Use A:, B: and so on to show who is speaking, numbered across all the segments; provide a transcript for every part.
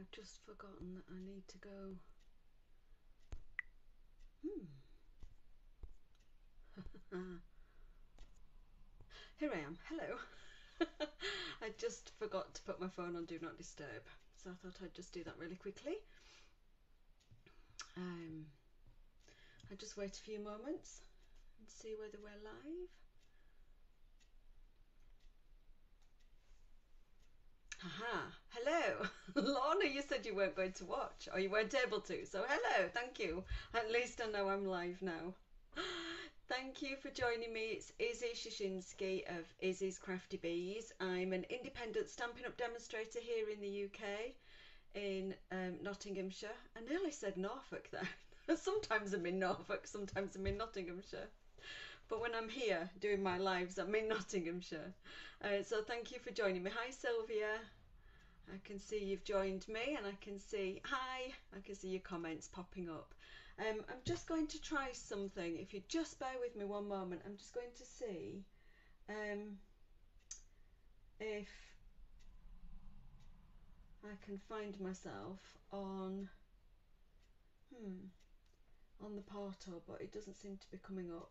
A: I've just forgotten that I need to go. Hmm. Here I am. Hello. I just forgot to put my phone on Do Not Disturb, so I thought I'd just do that really quickly. Um, I just wait a few moments and see whether we're live. Aha, hello. Lorna, you said you weren't going to watch or you weren't able to. So, hello, thank you. At least I know I'm live now. Thank you for joining me. It's Issy Szczecinski of Izzy's Crafty Bees. I'm an independent Stampin' Up! demonstrator here in the UK in um, Nottinghamshire. I nearly said Norfolk there. sometimes I'm in Norfolk, sometimes I'm in Nottinghamshire. But when I'm here doing my lives, I'm in Nottinghamshire. Uh, so thank you for joining me. Hi, Sylvia. I can see you've joined me and I can see, hi, I can see your comments popping up. Um, I'm just going to try something. If you just bear with me one moment, I'm just going to see um, if I can find myself on, hmm, on the portal, but it doesn't seem to be coming up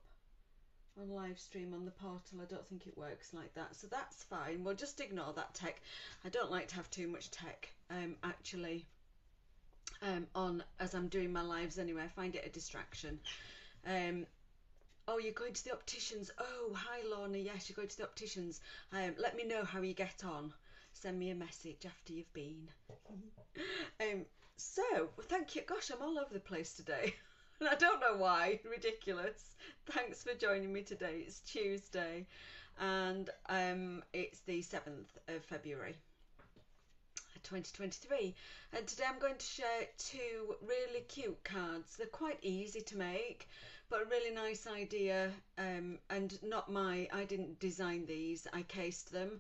A: on live stream on the portal. I don't think it works like that. So that's fine. We'll just ignore that tech. I don't like to have too much tech um, actually um, on as I'm doing my lives anyway. I find it a distraction. Um, oh, you're going to the opticians. Oh, hi Lorna. Yes, you're going to the opticians. Um, let me know how you get on. Send me a message after you've been. um, so, thank you. Gosh, I'm all over the place today. I don't know why. Ridiculous. Thanks for joining me today. It's Tuesday and um, it's the 7th of February. 2023 and today I'm going to share two really cute cards they're quite easy to make but a really nice idea um, and not my I didn't design these I cased them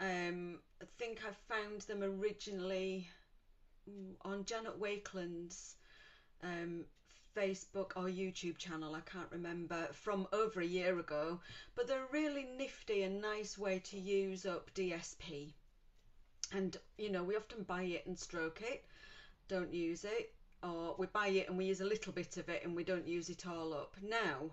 A: um, I think I found them originally on Janet Wakeland's um, Facebook or YouTube channel, I can't remember, from over a year ago. But they're a really nifty and nice way to use up DSP. And, you know, we often buy it and stroke it, don't use it. Or we buy it and we use a little bit of it and we don't use it all up. Now,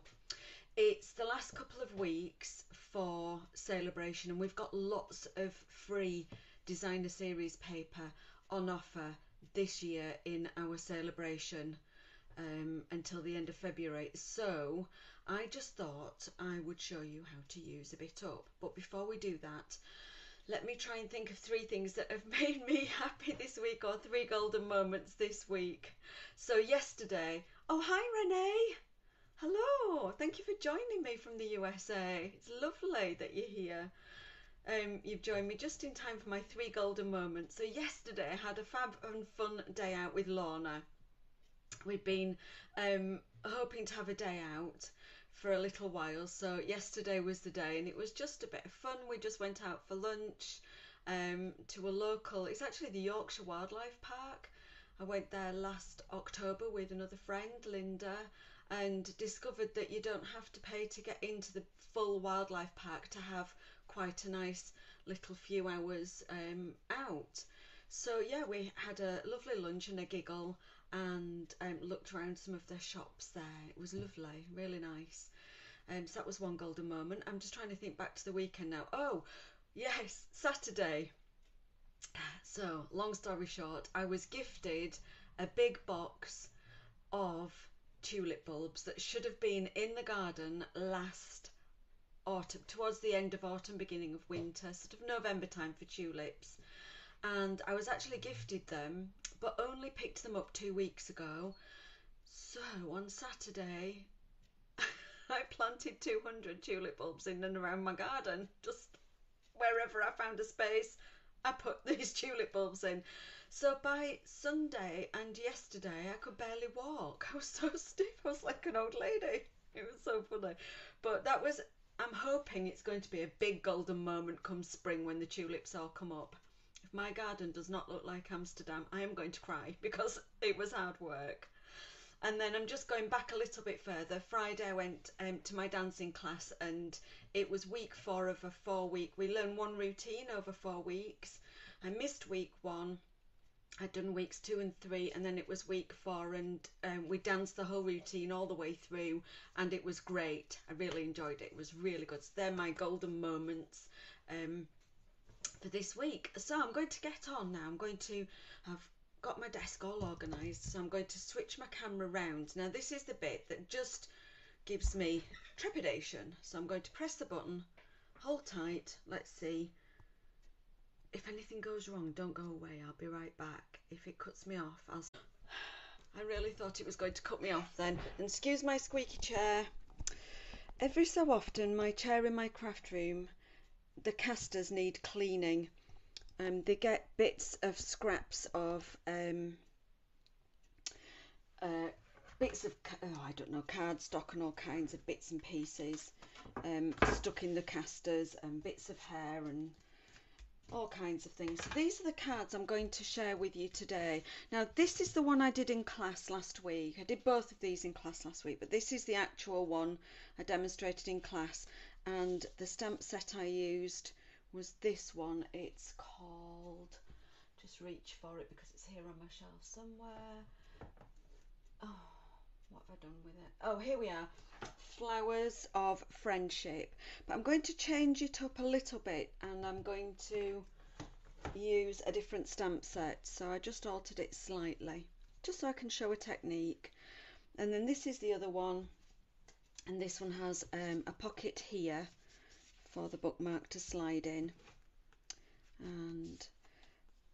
A: it's the last couple of weeks for Sale-A-Bration and we've got lots of free designer series paper on offer this year in our Sale-A-Bration um, until the end of February. So I just thought I would show you how to use a bit up. But before we do that, let me try and think of three things that have made me happy this week or three golden moments this week. So yesterday, oh hi Renee. Hello, thank you for joining me from the USA. It's lovely that you're here. Um, you've joined me just in time for my three golden moments. So yesterday I had a fab and fun day out with Lorna we'd been um, hoping to have a day out for a little while. So yesterday was the day, and it was just a bit of fun. We just went out for lunch um, to a local. It's actually the Yorkshire Wildlife Park. I went there last October with another friend, Linda, and discovered that you don't have to pay to get into the full wildlife park to have quite a nice little few hours um, out. So yeah, we had a lovely lunch and a giggle, and um, looked around some of their shops there. It was lovely, really nice. Um, so that was one golden moment. I'm just trying to think back to the weekend now. Oh, yes, Saturday. So, long story short, I was gifted a big box of tulip bulbs that should have been in the garden last autumn, towards the end of autumn, beginning of winter, sort of November time for tulips. And I was actually gifted them but only picked them up two weeks ago. So on Saturday, I planted 200 tulip bulbs in and around my garden, just wherever I found a space. I put these tulip bulbs in. So by Sunday and yesterday, I could barely walk. I was so stiff. I was like an old lady. It was so funny. But that was, I'm hoping it's going to be a big golden moment come spring when the tulips all come up. My garden does not look like Amsterdam, I am going to cry because it was hard work. And then I'm just going back a little bit further. Friday I went um, to my dancing class and it was week four of a four week. We learn one routine over four weeks. I missed week one. I'd done weeks two and three, and then it was week four, and um, we danced the whole routine all the way through, and it was great. I really enjoyed it. It was really good. So they're my golden moments um, for this week. So I'm going to get on now. I'm going to have got my desk all organised, so I'm going to switch my camera round. Now this is the bit that just gives me trepidation. So I'm going to press the button, hold tight, let's see. If anything goes wrong, don't go away, I'll be right back. If it cuts me off, I'll... I really thought it was going to cut me off then. And excuse my squeaky chair. Every so often, my chair in my craft room, the casters need cleaning um, they get bits of scraps of um, uh, bits of oh, I don't know cardstock and all kinds of bits and pieces um, stuck in the casters and bits of hair and all kinds of things. So these are the cards I'm going to share with you today. Now this is the one I did in class last week. I did both of these in class last week, but this is the actual one I demonstrated in class and the stamp set I used was this one. It's called, just reach for it because it's here on my shelf somewhere. Oh, what have I done with it? Oh, here we are. Flowers of Friendship. But I'm going to change it up a little bit and I'm going to use a different stamp set. So I just altered it slightly, just so I can show a technique. And then this is the other one. And this one has um, a pocket here for the bookmark to slide in. And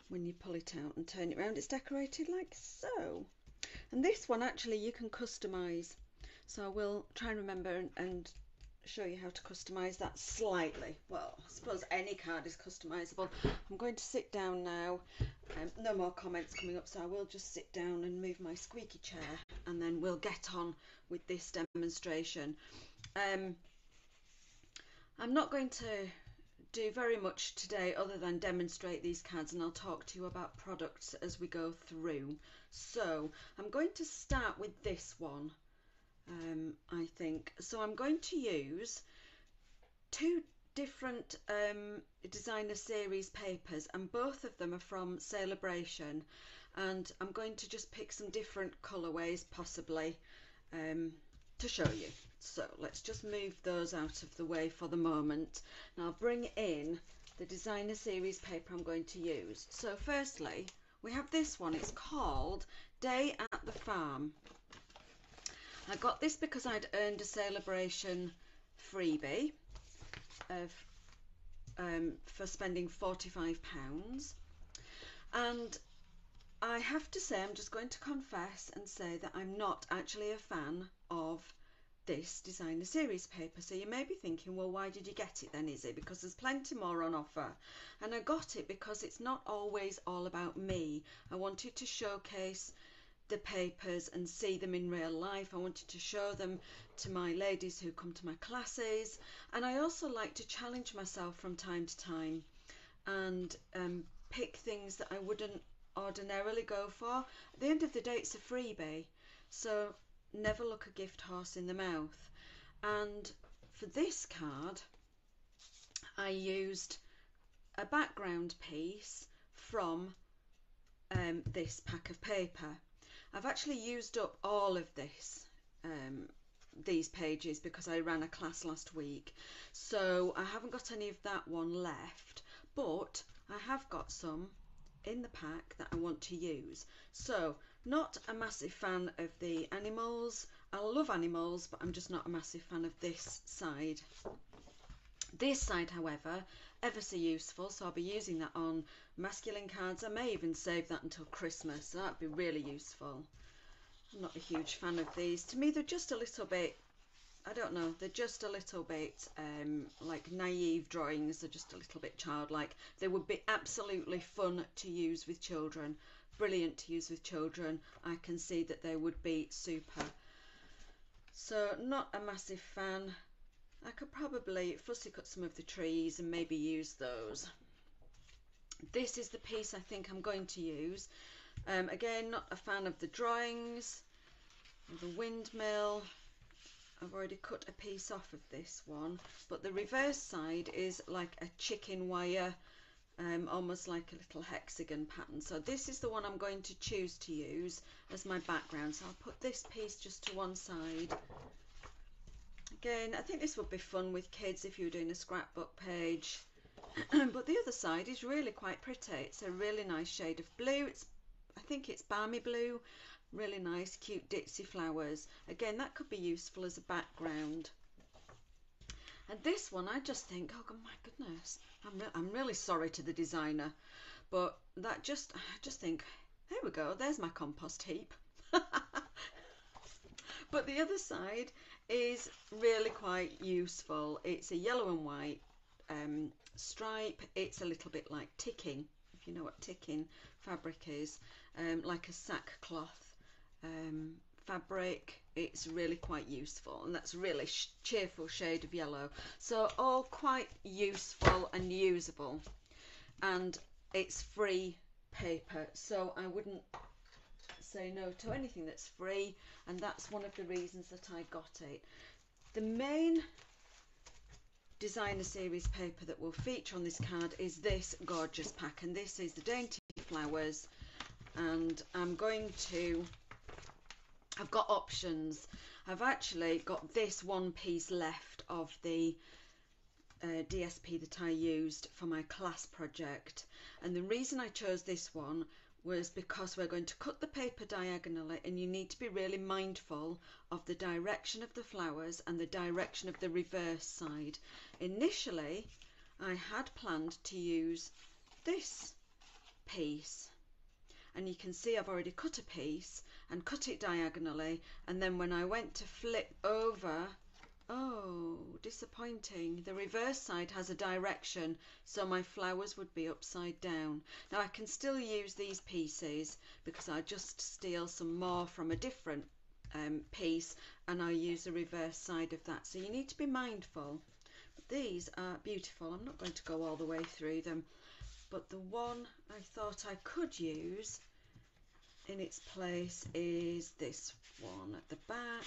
A: when you pull it out and turn it around it's decorated like so. And this one actually you can customize. So I will try and remember and, and show you how to customize that slightly. Well I suppose any card is customizable. I'm going to sit down now. Um, no more comments coming up so I will just sit down and move my squeaky chair and then we'll get on with this demonstration. Um, I'm not going to do very much today other than demonstrate these cards and I'll talk to you about products as we go through. So I'm going to start with this one, um, I think. So I'm going to use two different um, designer series papers and both of them are from Sale-A-Bration and I'm going to just pick some different colourways possibly um, to show you. So let's just move those out of the way for the moment. Now I'll bring in the designer series paper I'm going to use. So firstly, we have this one. It's called Day at the Farm. I got this because I'd earned a Sale-A-Bration freebie of um, for spending £45 and I have to say I'm just going to confess and say that I'm not actually a fan of this designer series paper. So you may be thinking, well, why did you get it then, is it? Because there's plenty more on offer. And I got it because it's not always all about me. I wanted to showcase the papers and see them in real life. I wanted to show them to my ladies who come to my classes. And I also like to challenge myself from time to time and um, pick things that I wouldn't ordinarily go for. At the end of the day, it's a freebie. So never look a gift horse in the mouth. And for this card, I used a background piece from um, this pack of paper. I've actually used up all of this, um, these pages because I ran a class last week. So I haven't got any of that one left, but I have got some in the pack that I want to use. So not a massive fan of the animals. I love animals, but I'm just not a massive fan of this side. This side, however, ever so useful, so I'll be using that on masculine cards. I may even save that until Christmas, that'd be really useful. I'm not a huge fan of these. To me, they're just a little bit, I don't know, they're just a little bit um, like naive drawings. They're just a little bit childlike. They would be absolutely fun to use with children brilliant to use with children. I can see that they would be super. So not a massive fan. I could probably fussy cut some of the trees and maybe use those. This is the piece I think I'm going to use. Um, again, not a fan of the drawings, the windmill. I've already cut a piece off of this one, but the reverse side is like a chicken wire um, almost like a little hexagon pattern. So this is the one I'm going to choose to use as my background. So I'll put this piece just to one side. Again, I think this would be fun with kids if you were doing a scrapbook page. but the other side is really quite pretty. It's a really nice shade of blue. It's, I think it's balmy blue. Really nice, cute ditzy flowers. Again, that could be useful as a background. And this one, I just think, oh my goodness, I'm, re I'm really sorry to the designer, but that just, I just think, there we go, there's my compost heap. but the other side is really quite useful. It's a yellow and white um, stripe. It's a little bit like ticking, if you know what ticking fabric is, um, like a sackcloth um, fabric. It's really quite useful, and that's really sh cheerful shade of yellow. So all quite useful and usable, and it's free paper. So I wouldn't say no to anything that's free, and that's one of the reasons that I got it. The main designer series paper that will feature on this card is this gorgeous pack, and this is the Dainty Flowers, and I'm going to I've got options. I've actually got this one piece left of the uh, DSP that I used for my class project. And the reason I chose this one was because we're going to cut the paper diagonally and you need to be really mindful of the direction of the flowers and the direction of the reverse side. Initially, I had planned to use this piece and you can see I've already cut a piece and cut it diagonally and then when I went to flip over oh disappointing. The reverse side has a direction so my flowers would be upside down. Now I can still use these pieces because I just steal some more from a different um, piece and I use the reverse side of that. So you need to be mindful. But these are beautiful. I'm not going to go all the way through them. But the one I thought I could use in its place is this one at the back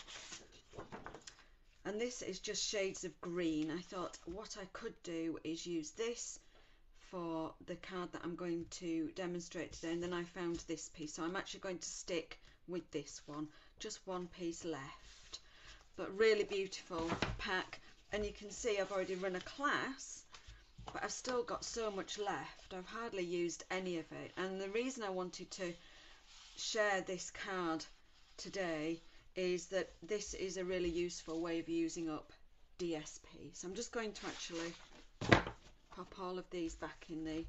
A: and this is just shades of green. I thought what I could do is use this for the card that I'm going to demonstrate today. And then I found this piece. So I'm actually going to stick with this one. Just one piece left. But really beautiful pack. And you can see I've already run a class but I've still got so much left. I've hardly used any of it. And the reason I wanted to share this card today is that this is a really useful way of using up DSP. So I'm just going to actually pop all of these back in the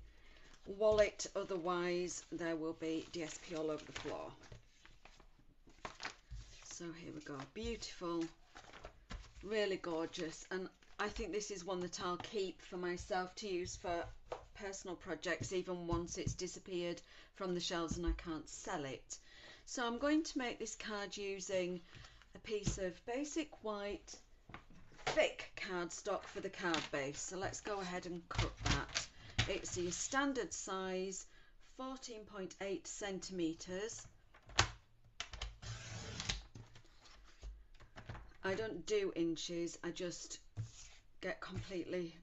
A: wallet, otherwise there will be DSP all over the floor. So here we go, beautiful, really gorgeous, and I think this is one that I'll keep for myself to use for personal projects even once it's disappeared from the shelves and I can't sell it. So I'm going to make this card using a piece of basic white thick cardstock for the card base. So let's go ahead and cut that. It's the standard size 14.8 centimetres. I don't do inches, I just get completely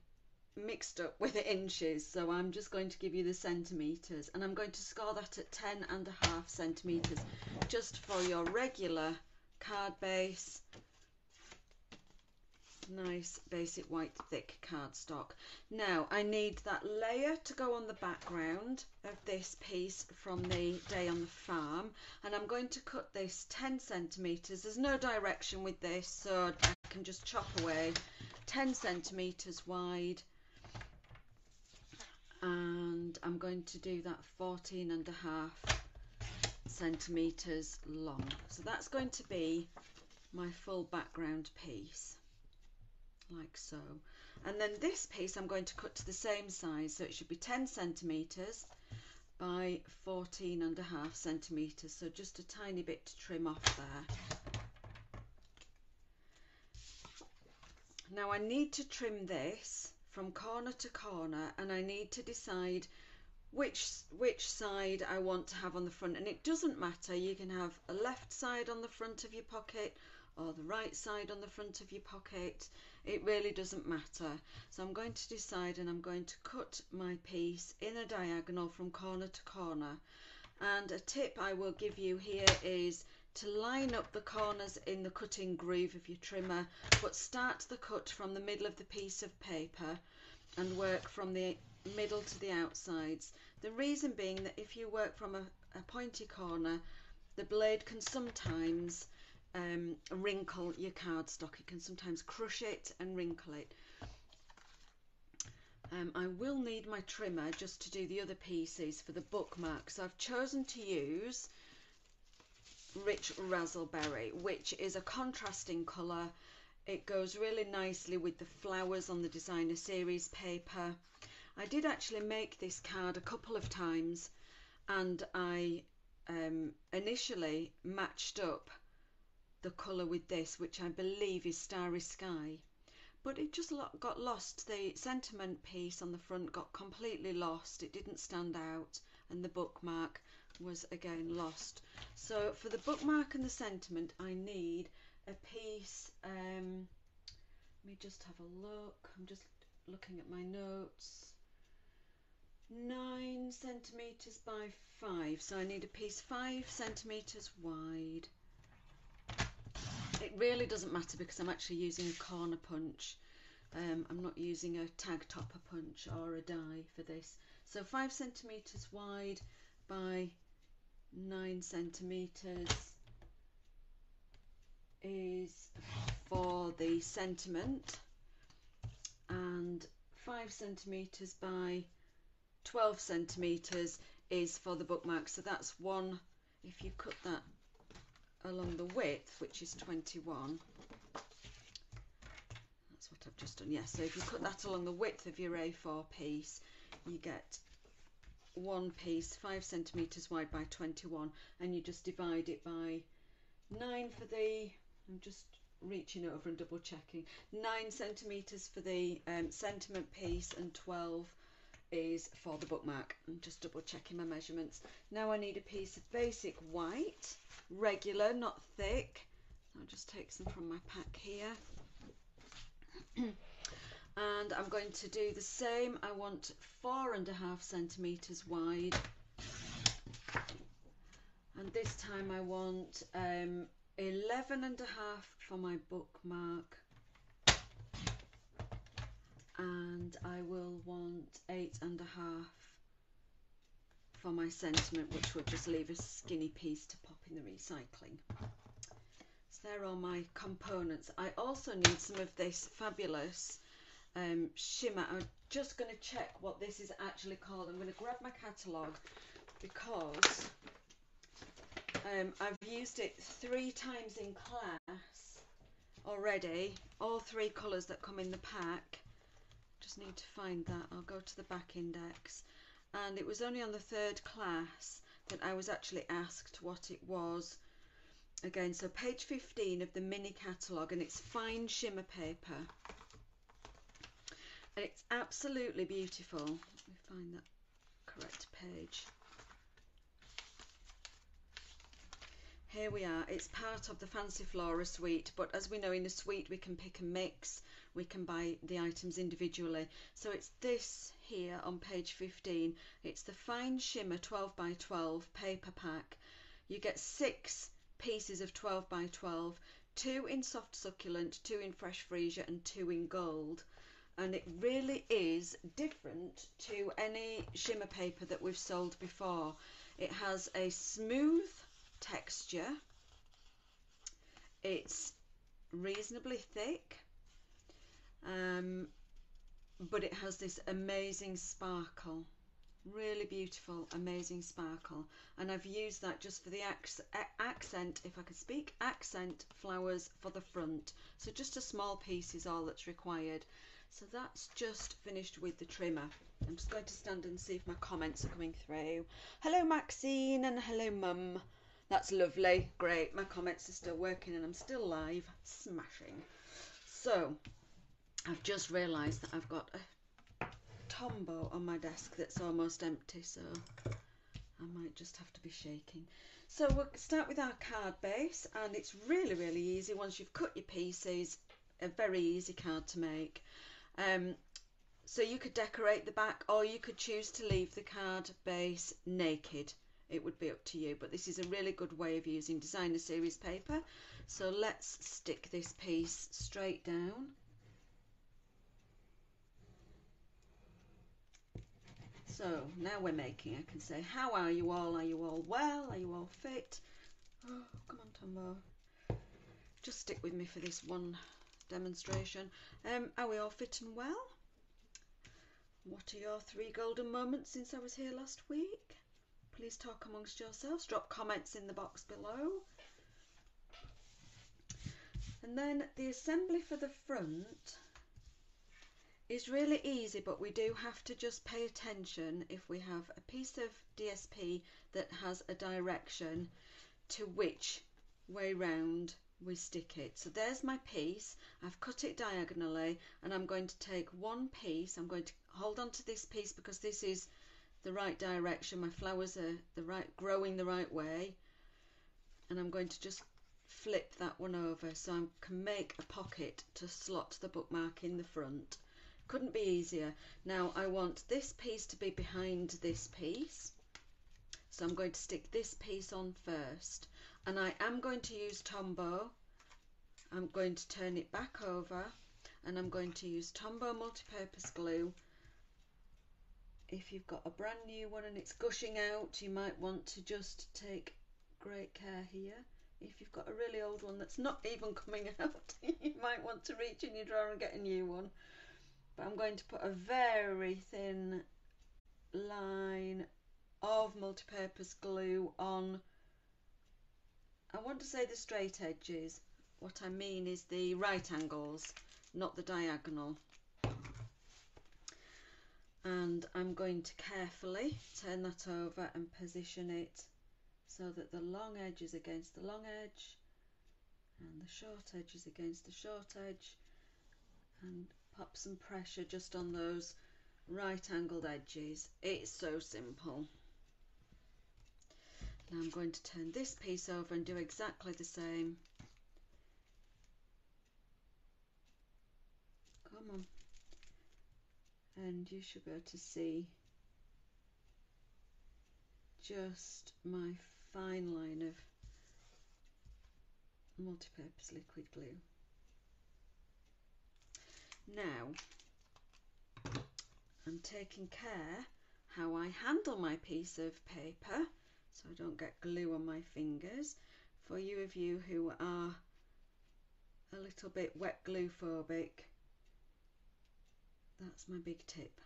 A: mixed up with inches so I'm just going to give you the centimetres and I'm going to score that at 10 and a half centimetres just for your regular card base. Nice basic white thick cardstock. Now I need that layer to go on the background of this piece from the day on the farm and I'm going to cut this 10 centimeters. There's no direction with this so I can just chop away 10 centimeters wide and I'm going to do that 14 and a half centimeters long. So that's going to be my full background piece like so. And then this piece I'm going to cut to the same size so it should be 10 centimeters by 14 and a half centimeters. So just a tiny bit to trim off there. Now I need to trim this from corner to corner and I need to decide which which side I want to have on the front and it doesn't matter you can have a left side on the front of your pocket or the right side on the front of your pocket. It really doesn't matter. So I'm going to decide and I'm going to cut my piece in a diagonal from corner to corner. And a tip I will give you here is to line up the corners in the cutting groove of your trimmer, but start the cut from the middle of the piece of paper and work from the middle to the outsides. The reason being that if you work from a, a pointy corner, the blade can sometimes um, wrinkle your cardstock. It can sometimes crush it and wrinkle it. Um, I will need my trimmer just to do the other pieces for the bookmark. So I've chosen to use Rich Razzleberry, which is a contrasting colour. It goes really nicely with the flowers on the designer series paper. I did actually make this card a couple of times and I um, initially matched up the colour with this, which I believe is Starry Sky. But it just got lost. The sentiment piece on the front got completely lost. It didn't stand out, and the bookmark was again lost. So for the bookmark and the sentiment, I need a piece. Um, let me just have a look. I'm just looking at my notes. Nine centimeters by five. So I need a piece five centimeters wide it really doesn't matter because I'm actually using a corner punch. Um, I'm not using a tag topper punch or a die for this. So five centimeters wide by nine centimeters is for the sentiment and five centimeters by 12 centimeters is for the bookmark so that's one if you cut that along the width, which is 21. That's what I've just done. Yes, so if you cut that along the width of your A4 piece, you get one piece 5 centimetres wide by 21 and you just divide it by 9 for the, I'm just reaching over and double checking, 9 centimetres for the um, sentiment piece and 12 is for the bookmark. I'm just double checking my measurements. Now I need a piece of basic white, regular, not thick. I'll just take some from my pack here. and I'm going to do the same. I want four and a half centimetres wide. And this time I want um, 11 and a half for my bookmark and I will want eight and a half for my sentiment which will just leave a skinny piece to pop in the recycling. So there are my components. I also need some of this fabulous um, shimmer. I'm just going to check what this is actually called. I'm going to grab my catalogue because um, I've used it three times in class already. All three colours that come in the pack just need to find that. I'll go to the back index. And it was only on the third class that I was actually asked what it was. Again, so page 15 of the mini catalogue, and it's fine shimmer paper. It's absolutely beautiful. Let me find that correct page. Here we are. It's part of the Fancy Flora suite, but as we know in the suite we can pick and mix we can buy the items individually. So it's this here on page 15. It's the Fine Shimmer 12 by 12 paper pack. You get six pieces of 12 by 12, two in soft succulent, two in fresh freesia and two in gold. And it really is different to any shimmer paper that we've sold before. It has a smooth texture. It's reasonably thick um, but it has this amazing sparkle really beautiful amazing sparkle and I've used that just for the accent if I can speak accent flowers for the front so just a small piece is all that's required so that's just finished with the trimmer. I'm just going to stand and see if my comments are coming through. Hello Maxine and hello mum. That's lovely. Great. My comments are still working and I'm still live. Smashing. So I've just realised that I've got a Tombow on my desk that's almost empty, so I might just have to be shaking. So we'll start with our card base and it's really, really easy. Once you've cut your pieces. A very easy card to make. Um, so you could decorate the back or you could choose to leave the card base naked. It would be up to you, but this is a really good way of using designer series paper. So let's stick this piece straight down. So now we're making, I can say, how are you all? Are you all well? Are you all fit? Oh, come on, Tombow. Just stick with me for this one demonstration. Um, are we all fit and well? What are your three golden moments since I was here last week? Please talk amongst yourselves. Drop comments in the box below. And then the assembly for the front is really easy, but we do have to just pay attention if we have a piece of DSP that has a direction to which way round we stick it. So there's my piece. I've cut it diagonally and I'm going to take one piece. I'm going to hold on to this piece because this is the right direction. My flowers are the right growing the right way. And I'm going to just flip that one over so I can make a pocket to slot the bookmark in the front. Couldn't be easier. Now I want this piece to be behind this piece. So I'm going to stick this piece on first. And I am going to use Tombow. I'm going to turn it back over and I'm going to use Tombow multi-purpose glue. If you've got a brand new one and it's gushing out, you might want to just take great care here. If you've got a really old one that's not even coming out, you might want to reach in your drawer and get a new one but I'm going to put a very thin line of multi-purpose glue on I want to say the straight edges what I mean is the right angles not the diagonal and I'm going to carefully turn that over and position it so that the long edge is against the long edge and the short edge is against the short edge and pop some pressure just on those right angled edges. It's so simple. Now I'm going to turn this piece over and do exactly the same. Come on. And you should be able to see just my fine line of multi-purpose liquid glue. Now, I'm taking care how I handle my piece of paper so I don't get glue on my fingers. For you of you who are a little bit wet glue phobic, that's my big tip.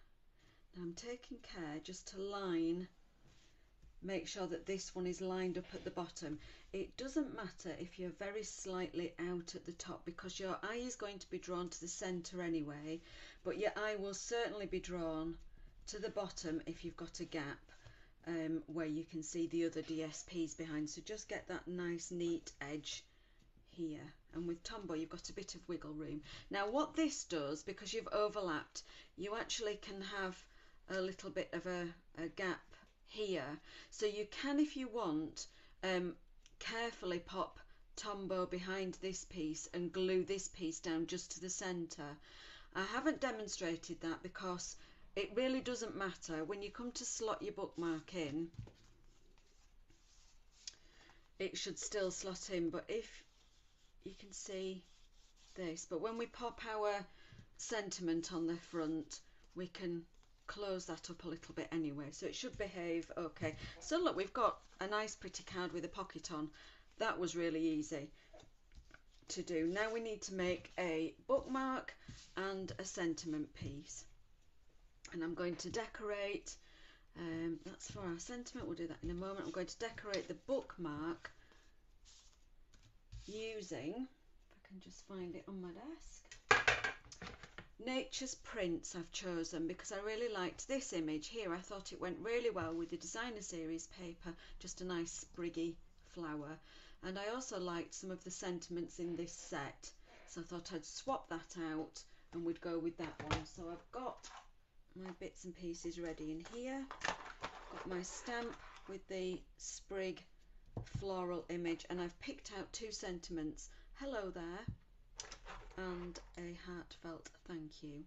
A: Now I'm taking care just to line make sure that this one is lined up at the bottom. It doesn't matter if you're very slightly out at the top because your eye is going to be drawn to the centre anyway, but your eye will certainly be drawn to the bottom if you've got a gap um, where you can see the other DSPs behind. So just get that nice neat edge here. And with Tombow, you've got a bit of wiggle room. Now what this does, because you've overlapped, you actually can have a little bit of a, a gap here. So you can, if you want, um, carefully pop Tombow behind this piece and glue this piece down just to the centre. I haven't demonstrated that because it really doesn't matter. When you come to slot your bookmark in, it should still slot in. But if you can see this, but when we pop our sentiment on the front, we can close that up a little bit anyway. So it should behave okay. So look we've got a nice pretty card with a pocket on. That was really easy to do. Now we need to make a bookmark and a sentiment piece and I'm going to decorate um, that's for our sentiment we'll do that in a moment I'm going to decorate the bookmark using if I can just find it on my desk Nature's Prints I've chosen because I really liked this image here. I thought it went really well with the designer series paper, just a nice spriggy flower. And I also liked some of the sentiments in this set. So I thought I'd swap that out and we'd go with that one. So I've got my bits and pieces ready in here. Got my stamp with the sprig floral image and I've picked out two sentiments. Hello there and a heartfelt thank you.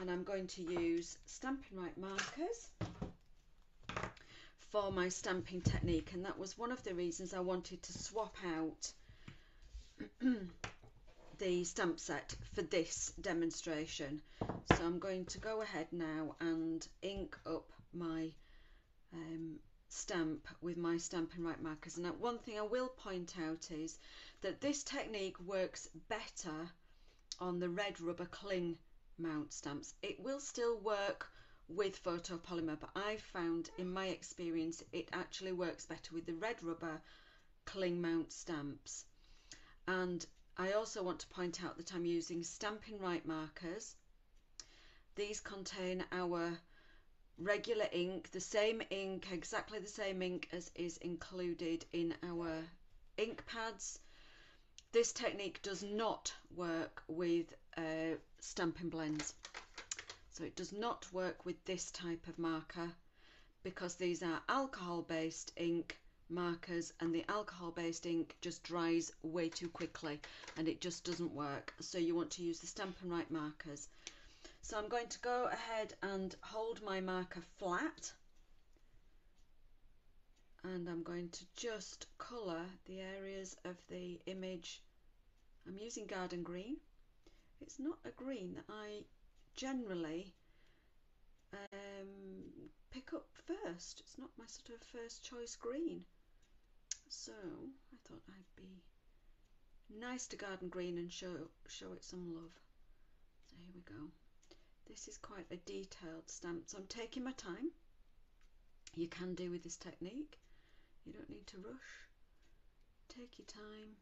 A: And I'm going to use Stampin' Write markers for my stamping technique and that was one of the reasons I wanted to swap out the stamp set for this demonstration. So I'm going to go ahead now and ink up my um, stamp with my Stampin' Write markers. And one thing I will point out is that this technique works better on the red rubber cling mount stamps. It will still work with photopolymer, but I've found in my experience it actually works better with the red rubber cling mount stamps. And I also want to point out that I'm using Stampin' Write markers. These contain our regular ink, the same ink, exactly the same ink as is included in our ink pads. This technique does not work with uh, Stampin' Blends. So it does not work with this type of marker because these are alcohol based ink markers and the alcohol based ink just dries way too quickly and it just doesn't work. So you want to use the Stampin' Write markers. So I'm going to go ahead and hold my marker flat and I'm going to just colour the areas of the image. I'm using garden green. It's not a green that I generally um, pick up first. It's not my sort of first choice green. So I thought I'd be nice to garden green and show show it some love. So here we go. This is quite a detailed stamp, so I'm taking my time. You can do with this technique. You don't need to rush. Take your time.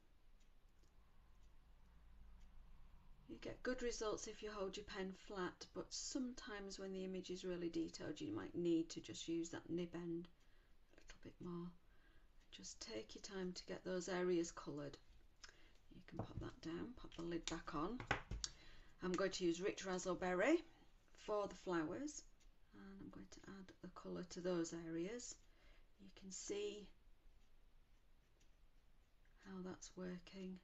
A: You get good results if you hold your pen flat, but sometimes when the image is really detailed, you might need to just use that nib end a little bit more. Just take your time to get those areas coloured. You can pop that down, pop the lid back on. I'm going to use Rich Razzleberry for the flowers and I'm going to add the colour to those areas. You can see how that's working.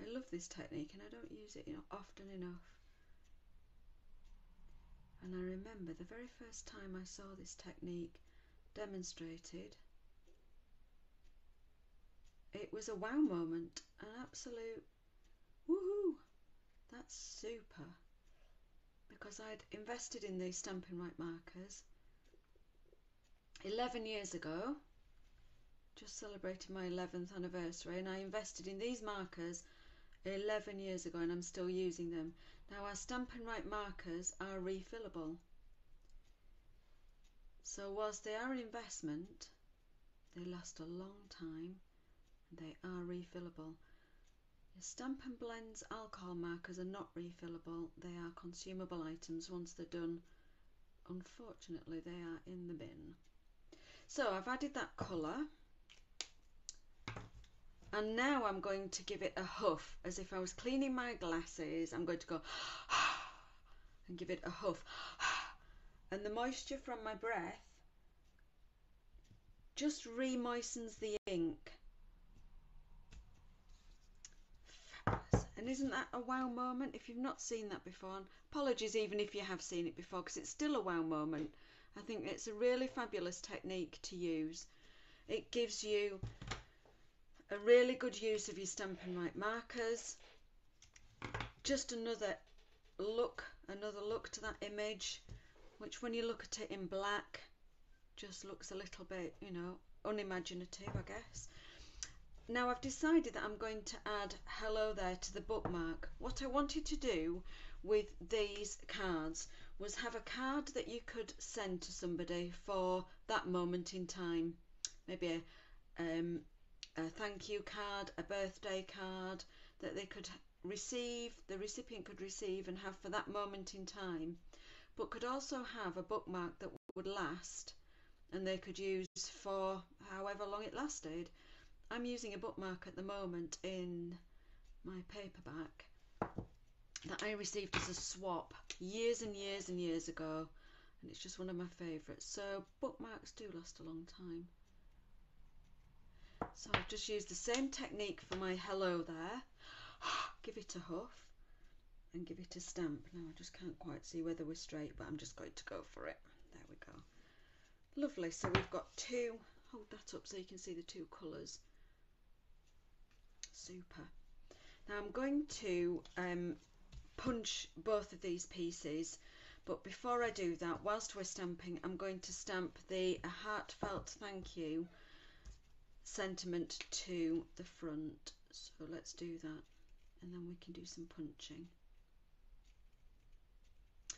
A: I love this technique and I don't use it often enough. And I remember the very first time I saw this technique demonstrated, it was a wow moment, an absolute woohoo, that's super. Because I'd invested in these Stampin' Write markers 11 years ago, just celebrated my 11th anniversary, and I invested in these markers 11 years ago and I'm still using them. Now our Stampin' Write markers are refillable. So whilst they are an investment, they last a long time and they are refillable. Your Stampin' Blends alcohol markers are not refillable, they are consumable items once they're done. Unfortunately they are in the bin. So I've added that colour and now I'm going to give it a huff as if I was cleaning my glasses. I'm going to go and give it a huff. And the moisture from my breath just re-moistens the ink. And isn't that a wow moment? If you've not seen that before, apologies even if you have seen it before because it's still a wow moment. I think it's a really fabulous technique to use. It gives you a really good use of your Stampin' Write markers. Just another look, another look to that image, which when you look at it in black, just looks a little bit, you know, unimaginative, I guess. Now I've decided that I'm going to add hello there to the bookmark. What I wanted to do with these cards was have a card that you could send to somebody for that moment in time. Maybe a, um, a thank you card, a birthday card that they could receive, the recipient could receive and have for that moment in time, but could also have a bookmark that would last and they could use for however long it lasted. I'm using a bookmark at the moment in my paperback that I received as a swap years and years and years ago and it's just one of my favourites. So bookmarks do last a long time. So I've just used the same technique for my hello there. give it a huff and give it a stamp. Now I just can't quite see whether we're straight, but I'm just going to go for it. There we go. Lovely. So we've got two, hold that up so you can see the two colours. Super. Now I'm going to um, punch both of these pieces but before I do that whilst we're stamping I'm going to stamp the heartfelt thank you sentiment to the front so let's do that and then we can do some punching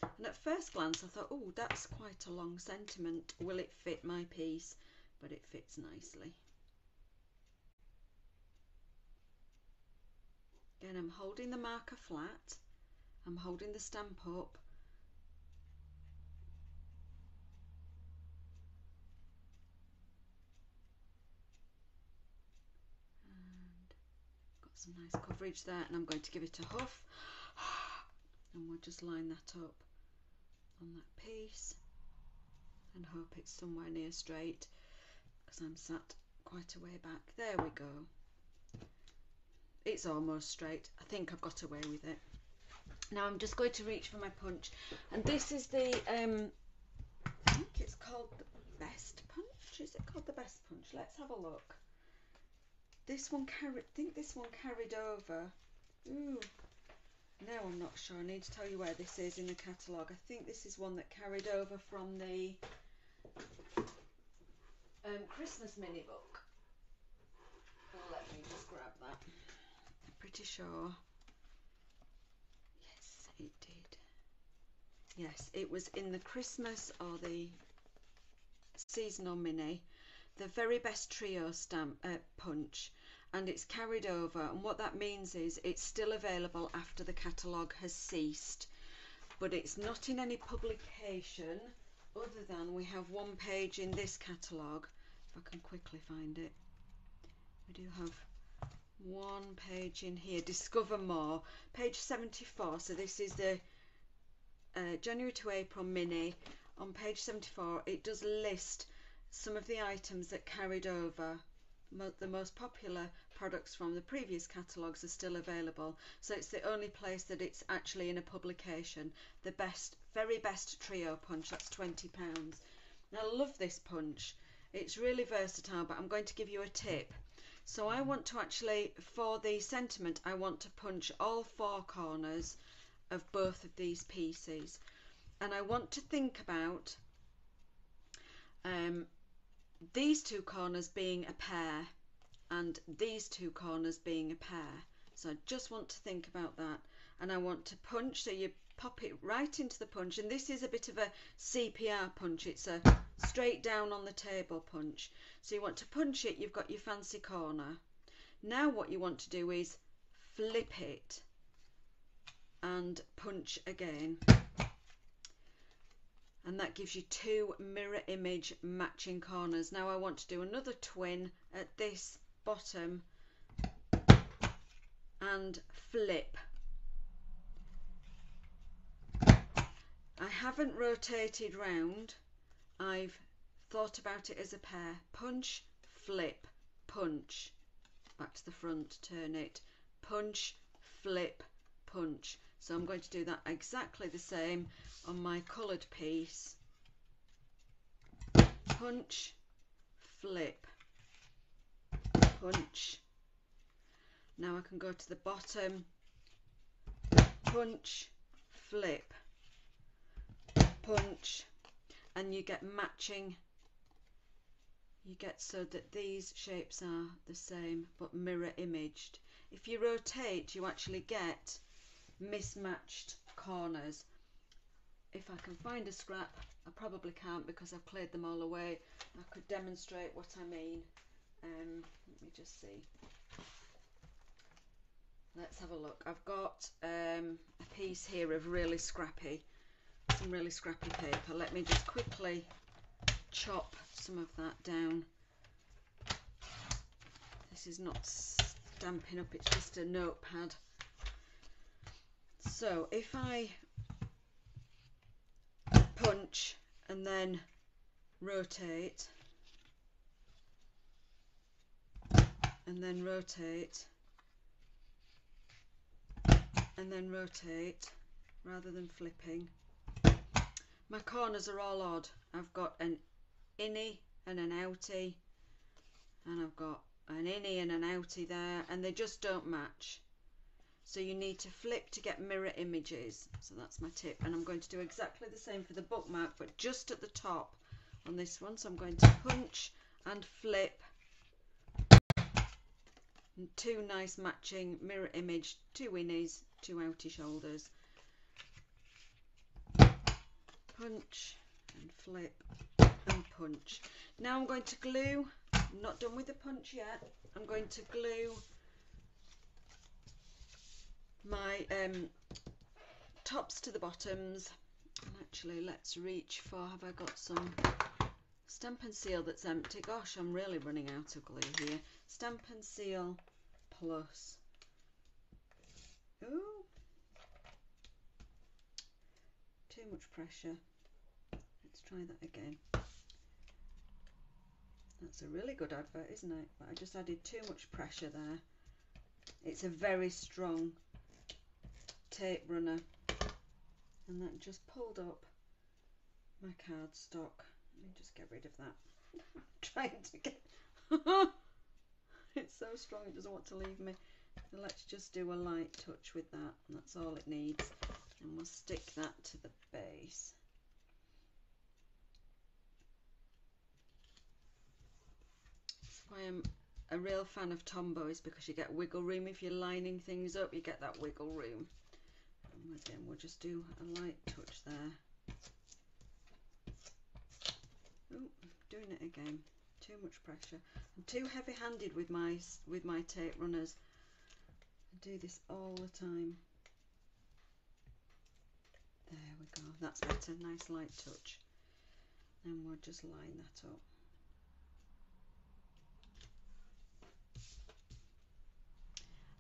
A: and at first glance I thought oh that's quite a long sentiment will it fit my piece but it fits nicely Again, I'm holding the marker flat. I'm holding the stamp up. And got some nice coverage there and I'm going to give it a huff. And we'll just line that up on that piece and hope it's somewhere near straight because I'm sat quite a way back. There we go it's almost straight. I think I've got away with it. Now I'm just going to reach for my punch. And this is the, um, I think it's called the Best Punch. Is it called the Best Punch? Let's have a look. This one carried, think this one carried over. Ooh, now I'm not sure. I need to tell you where this is in the catalogue. I think this is one that carried over from the um, Christmas mini book. let me just grab that I'm pretty sure. Yes, it did. Yes, it was in the Christmas or the seasonal mini, the very best trio stamp uh, punch, and it's carried over. And what that means is it's still available after the catalogue has ceased, but it's not in any publication other than we have one page in this catalogue. If I can quickly find it, we do have one page in here. Discover more page 74 so this is the uh, January to April mini. On page 74 it does list some of the items that carried over The most popular products from the previous catalogues are still available. So it's the only place that it's actually in a publication. The best very best trio punch that's 20 pounds. Now I love this punch. It's really versatile but I'm going to give you a tip. So I want to actually, for the sentiment, I want to punch all four corners of both of these pieces. And I want to think about um, these two corners being a pair and these two corners being a pair. So I just want to think about that. And I want to punch, so you pop it right into the punch. And this is a bit of a CPR punch. It's a straight down on the table punch. So you want to punch it, you've got your fancy corner. Now what you want to do is flip it and punch again. And that gives you two mirror image matching corners. Now I want to do another twin at this bottom and flip. I haven't rotated round I've thought about it as a pair. Punch, flip, punch. Back to the front, turn it. Punch, flip, punch. So I'm going to do that exactly the same on my coloured piece. Punch, flip, punch. Now I can go to the bottom, punch, flip, punch, and you get matching. You get so that these shapes are the same but mirror imaged. If you rotate you actually get mismatched corners if I can find a scrap I probably can't because I've cleared them all away I could demonstrate what I mean um, let me just see let's have a look I've got um, a piece here of really scrappy some really scrappy paper. Let me just quickly chop some of that down. This is not Stampin' Up, it's just a notepad. So if I punch and then rotate and then rotate and then rotate rather than flipping. My corners are all odd. I've got an innie and an outie and I've got an innie and an outie there and they just don't match. So you need to flip to get mirror images. So that's my tip. And I'm going to do exactly the same for the bookmark, but just at the top on this one. So I'm going to punch and flip and two nice matching mirror image, two innies, two outie shoulders. Punch and flip and punch. Now I'm going to glue, I'm not done with the punch yet, I'm going to glue my um, tops to the bottoms. And actually, let's reach for, have I got some Stampin' Seal that's empty? Gosh, I'm really running out of glue here. Stamp and seal plus. Ooh. Too much pressure. Let's try that again. That's a really good advert, isn't it? But I just added too much pressure there. It's a very strong tape runner and that just pulled up my cardstock. Let me just get rid of that. I'm trying to get it's so strong it doesn't want to leave me. So let's just do a light touch with that and that's all it needs. And we'll stick that to the base. That's why I'm a real fan of Tombow is because you get wiggle room if you're lining things up you get that wiggle room and again we'll just do a light touch there. Oh doing it again. Too much pressure. I'm too heavy handed with my with my tape runners. I do this all the time. There we go. That's better. Nice light touch. And we'll just line that up.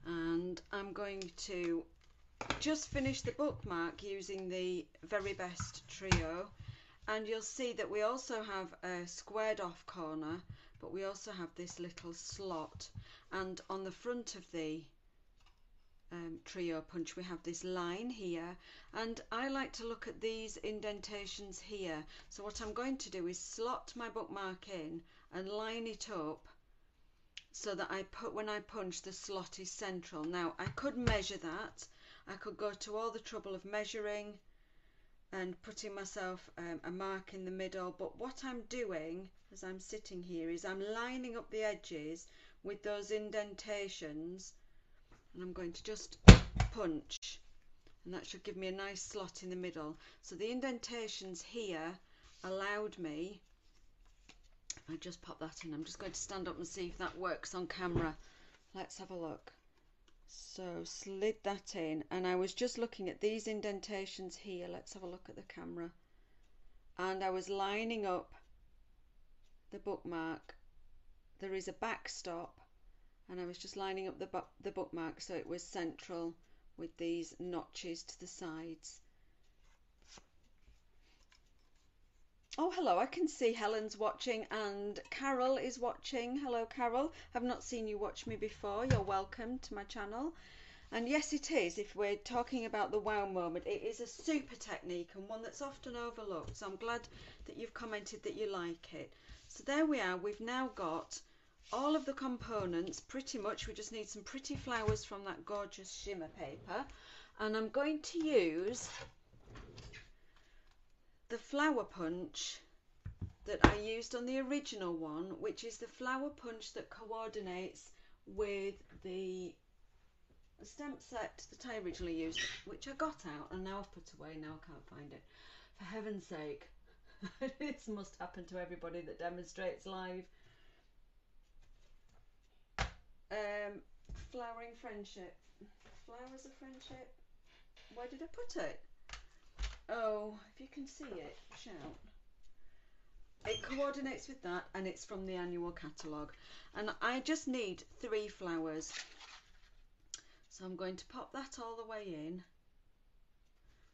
A: And I'm going to just finished the bookmark using the very best trio and you'll see that we also have a squared off corner but we also have this little slot and on the front of the um, trio punch we have this line here and I like to look at these indentations here so what I'm going to do is slot my bookmark in and line it up so that I put when I punch the slot is central. Now I could measure that. I could go to all the trouble of measuring and putting myself um, a mark in the middle but what I'm doing as I'm sitting here is I'm lining up the edges with those indentations and I'm going to just punch and that should give me a nice slot in the middle so the indentations here allowed me I just pop that in. I'm just going to stand up and see if that works on camera. Let's have a look. So slid that in and I was just looking at these indentations here. Let's have a look at the camera. And I was lining up the bookmark. There is a backstop and I was just lining up the, bu the bookmark so it was central with these notches to the sides. Oh, hello. I can see Helen's watching and Carol is watching. Hello, Carol. I've not seen you watch me before. You're welcome to my channel. And yes, it is. If we're talking about the wow moment, it is a super technique and one that's often overlooked. So I'm glad that you've commented that you like it. So there we are. We've now got all of the components pretty much. We just need some pretty flowers from that gorgeous shimmer paper. And I'm going to use the flower punch that I used on the original one, which is the flower punch that coordinates with the stamp set that I originally used, which I got out and now I've put away, now I can't find it. For heaven's sake, this must happen to everybody that demonstrates live. Um, flowering friendship. Flowers of friendship. Where did I put it? Oh, if you can see it, shout. It coordinates with that and it's from the annual catalogue. And I just need three flowers. So I'm going to pop that all the way in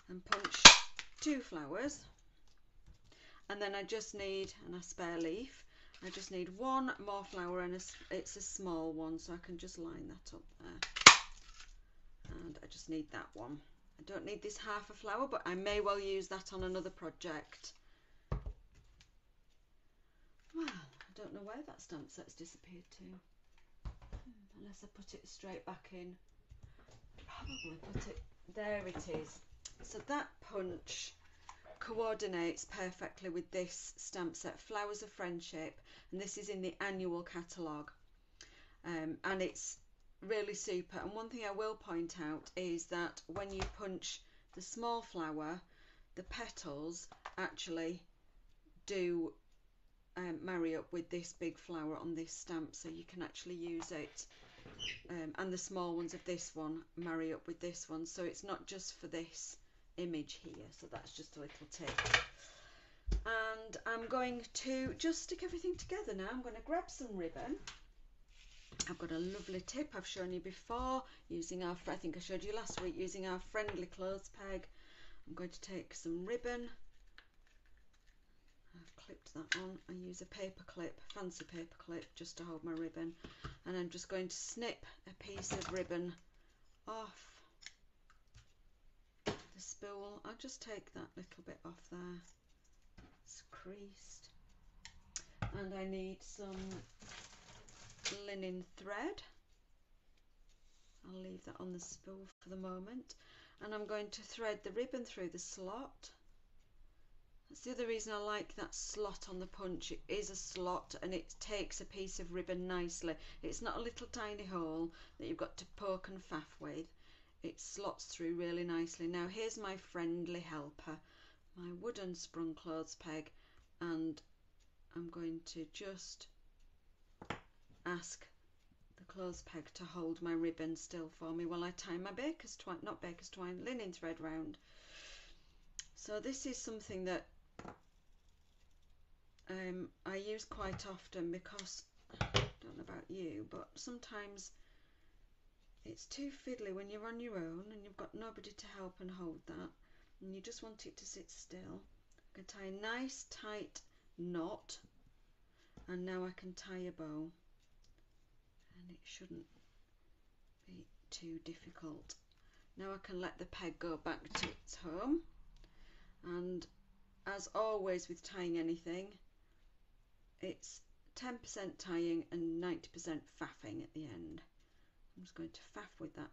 A: and punch two flowers. and then I just need and a spare leaf I just need one more flower and a, it's a small one so I can just line that up there and I just need that one I don't need this half a flower but I may well use that on another project. Well I don't know where that stamp set's disappeared to. Hmm, unless I put it straight back in. Probably put it there it is. So that punch coordinates perfectly with this stamp set, Flowers of Friendship, and this is in the annual catalogue. Um, and it's really super. And one thing I will point out is that when you punch the small flower, the petals actually do um, marry up with this big flower on this stamp, so you can actually use it. Um, and the small ones of this one marry up with this one, so it's not just for this image here. So that's just a little tip. And I'm going to just stick everything together now. I'm going to grab some ribbon I've got a lovely tip I've shown you before using our I think I showed you last week using our friendly clothes peg I'm going to take some ribbon I've clipped that on I use a paper clip fancy paper clip just to hold my ribbon and I'm just going to snip a piece of ribbon off the spool. I'll just take that little bit off there. It's creased. And I need some linen thread. I'll leave that on the spool for the moment. And I'm going to thread the ribbon through the slot. That's the other reason I like that slot on the punch. It is a slot and it takes a piece of ribbon nicely. It's not a little tiny hole that you've got to poke and faff with it slots through really nicely. Now here's my friendly helper, my wooden sprung clothes peg and I'm going to just ask the clothes peg to hold my ribbon still for me while I tie my baker's twine, not baker's twine, linen thread round. So this is something that um, I use quite often because I don't know about you, but sometimes it's too fiddly when you're on your own and you've got nobody to help and hold that and you just want it to sit still. I can tie a nice tight knot and now I can tie a bow and it shouldn't be too difficult. Now I can let the peg go back to its home and as always with tying anything it's 10% tying and 90% faffing at the end. I'm just going to faff with that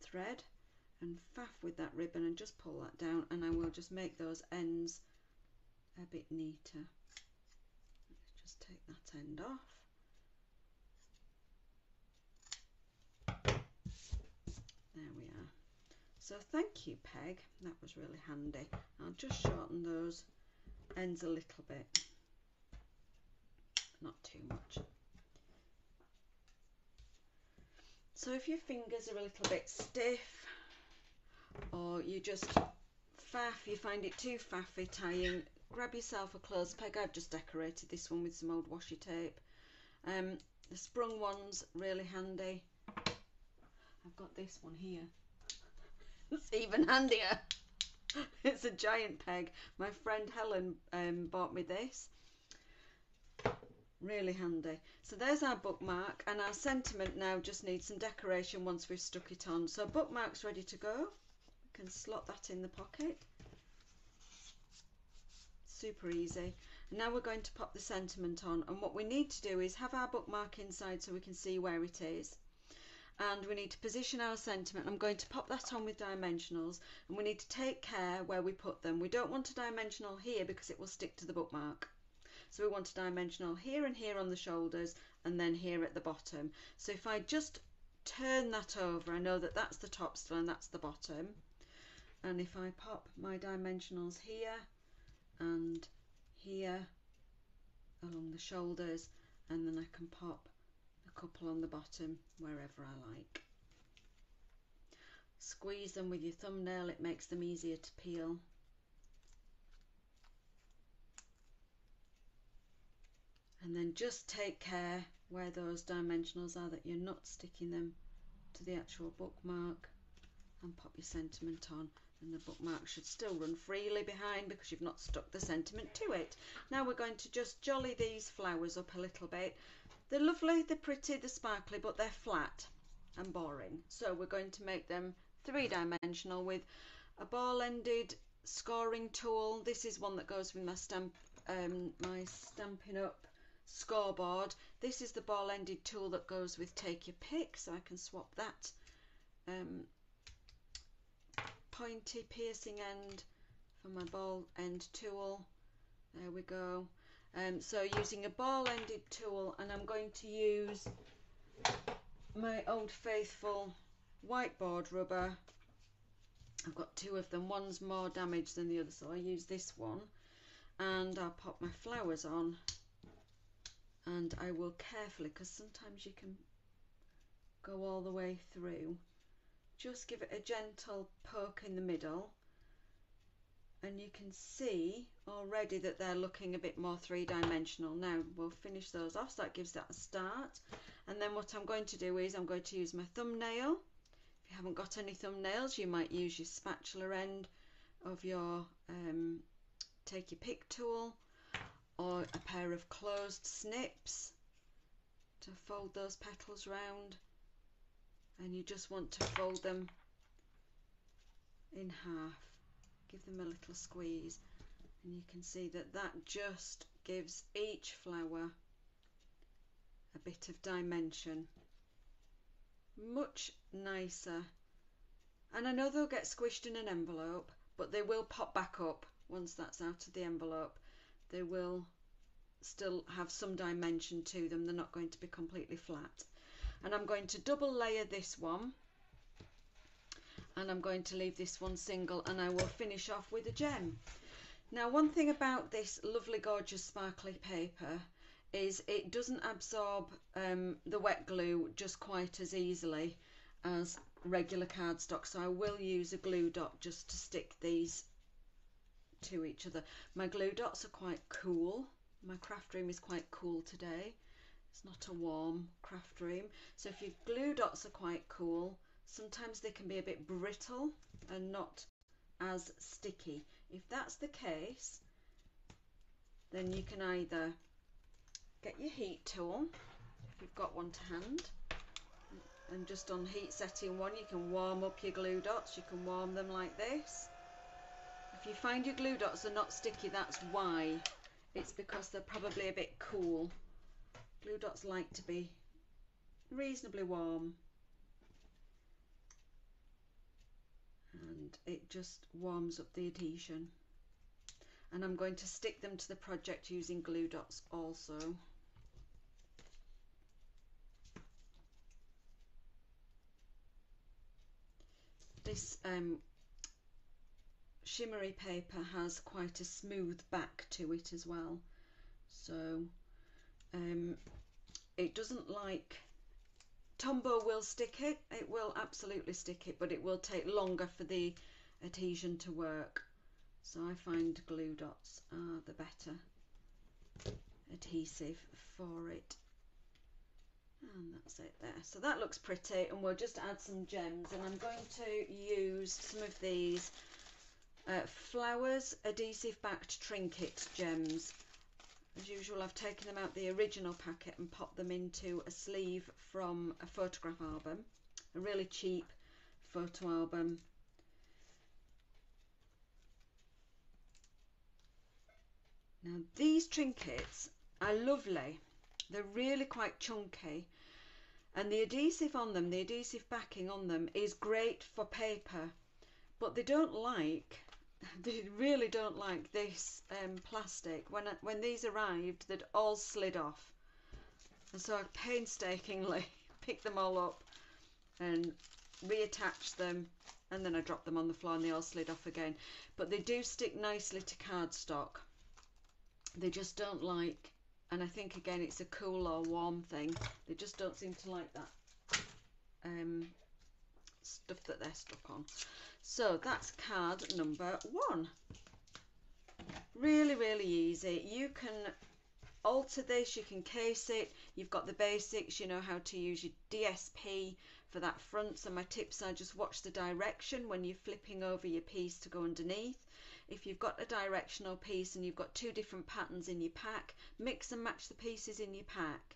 A: thread and faff with that ribbon and just pull that down and I will just make those ends a bit neater. Let's just take that end off. There we are. So thank you Peg, that was really handy. I'll just shorten those ends a little bit, not too much. So if your fingers are a little bit stiff or you just faff, you find it too faffy tying, grab yourself a clothes peg. I've just decorated this one with some old washi tape. Um, the sprung one's really handy. I've got this one here. It's even handier. it's a giant peg. My friend Helen um, bought me this. Really handy. So there's our bookmark and our sentiment now just needs some decoration once we've stuck it on. So bookmark's ready to go. We can slot that in the pocket. Super easy. And now we're going to pop the sentiment on and what we need to do is have our bookmark inside so we can see where it is and we need to position our sentiment. I'm going to pop that on with dimensionals and we need to take care where we put them. We don't want a dimensional here because it will stick to the bookmark. So we want a dimensional here and here on the shoulders and then here at the bottom. So if I just turn that over, I know that that's the top still and that's the bottom. And if I pop my dimensionals here and here along the shoulders and then I can pop couple on the bottom wherever I like. Squeeze them with your thumbnail, it makes them easier to peel. and then just take care where those dimensionals are that you're not sticking them to the actual bookmark and pop your sentiment on and the bookmark should still run freely behind because you've not stuck the sentiment to it. Now we're going to just jolly these flowers up a little bit. They're lovely, they're pretty, they're sparkly, but they're flat and boring. So we're going to make them three-dimensional with a ball-ended scoring tool. This is one that goes with my stamp, um, my Stampin' Up scoreboard. This is the ball-ended tool that goes with Take Your Pick, so I can swap that um, pointy piercing end for my ball end tool. There we go. Um, so using a ball ended tool and I'm going to use my old faithful whiteboard rubber. I've got two of them. One's more damaged than the other so I use this one and I'll pop my flowers on and I will carefully because sometimes you can go all the way through just give it a gentle poke in the middle and you can see already that they're looking a bit more three-dimensional. Now we'll finish those off so that gives that a start. And then what I'm going to do is I'm going to use my thumbnail. If you haven't got any thumbnails you might use your spatula end of your um, take your pick tool or a pair of closed snips to fold those petals round. And you just want to fold them in half give them a little squeeze. And you can see that that just gives each flower a bit of dimension. Much nicer. And I know they'll get squished in an envelope but they will pop back up once that's out of the envelope. They will still have some dimension to them. They're not going to be completely flat. And I'm going to double layer this one and I'm going to leave this one single and I will finish off with a gem. Now one thing about this lovely gorgeous sparkly paper is it doesn't absorb um, the wet glue just quite as easily as regular cardstock so I will use a glue dot just to stick these to each other. My glue dots are quite cool. My craft room is quite cool today. It's not a warm craft room. So if your glue dots are quite cool, sometimes they can be a bit brittle and not as sticky. If that's the case, then you can either get your heat tool, if you've got one to hand, and just on heat setting one, you can warm up your glue dots. You can warm them like this. If you find your glue dots are not sticky, that's why. It's because they're probably a bit cool. Glue dots like to be reasonably warm. And it just warms up the adhesion. And I'm going to stick them to the project using glue dots also. This um, shimmery paper has quite a smooth back to it as well. So um, it doesn't like Tombow will stick it. It will absolutely stick it but it will take longer for the adhesion to work. So I find glue dots are the better adhesive for it. And that's it there. So that looks pretty and we'll just add some gems. And I'm going to use some of these uh, flowers adhesive backed trinket gems as usual, I've taken them out the original packet and popped them into a sleeve from a photograph album, a really cheap photo album. Now these trinkets are lovely. They're really quite chunky and the adhesive on them, the adhesive backing on them is great for paper but they don't like they really don't like this um, plastic. When, when these arrived, they'd all slid off. And so I painstakingly picked them all up and reattached them and then I dropped them on the floor and they all slid off again. But they do stick nicely to cardstock. They just don't like, and I think again it's a cool or warm thing, they just don't seem to like that um, stuff that they're stuck on. So that's card number one. Really, really easy. You can alter this, you can case it. You've got the basics, you know how to use your DSP for that front. So my tips are just watch the direction when you're flipping over your piece to go underneath. If you've got a directional piece and you've got two different patterns in your pack, mix and match the pieces in your pack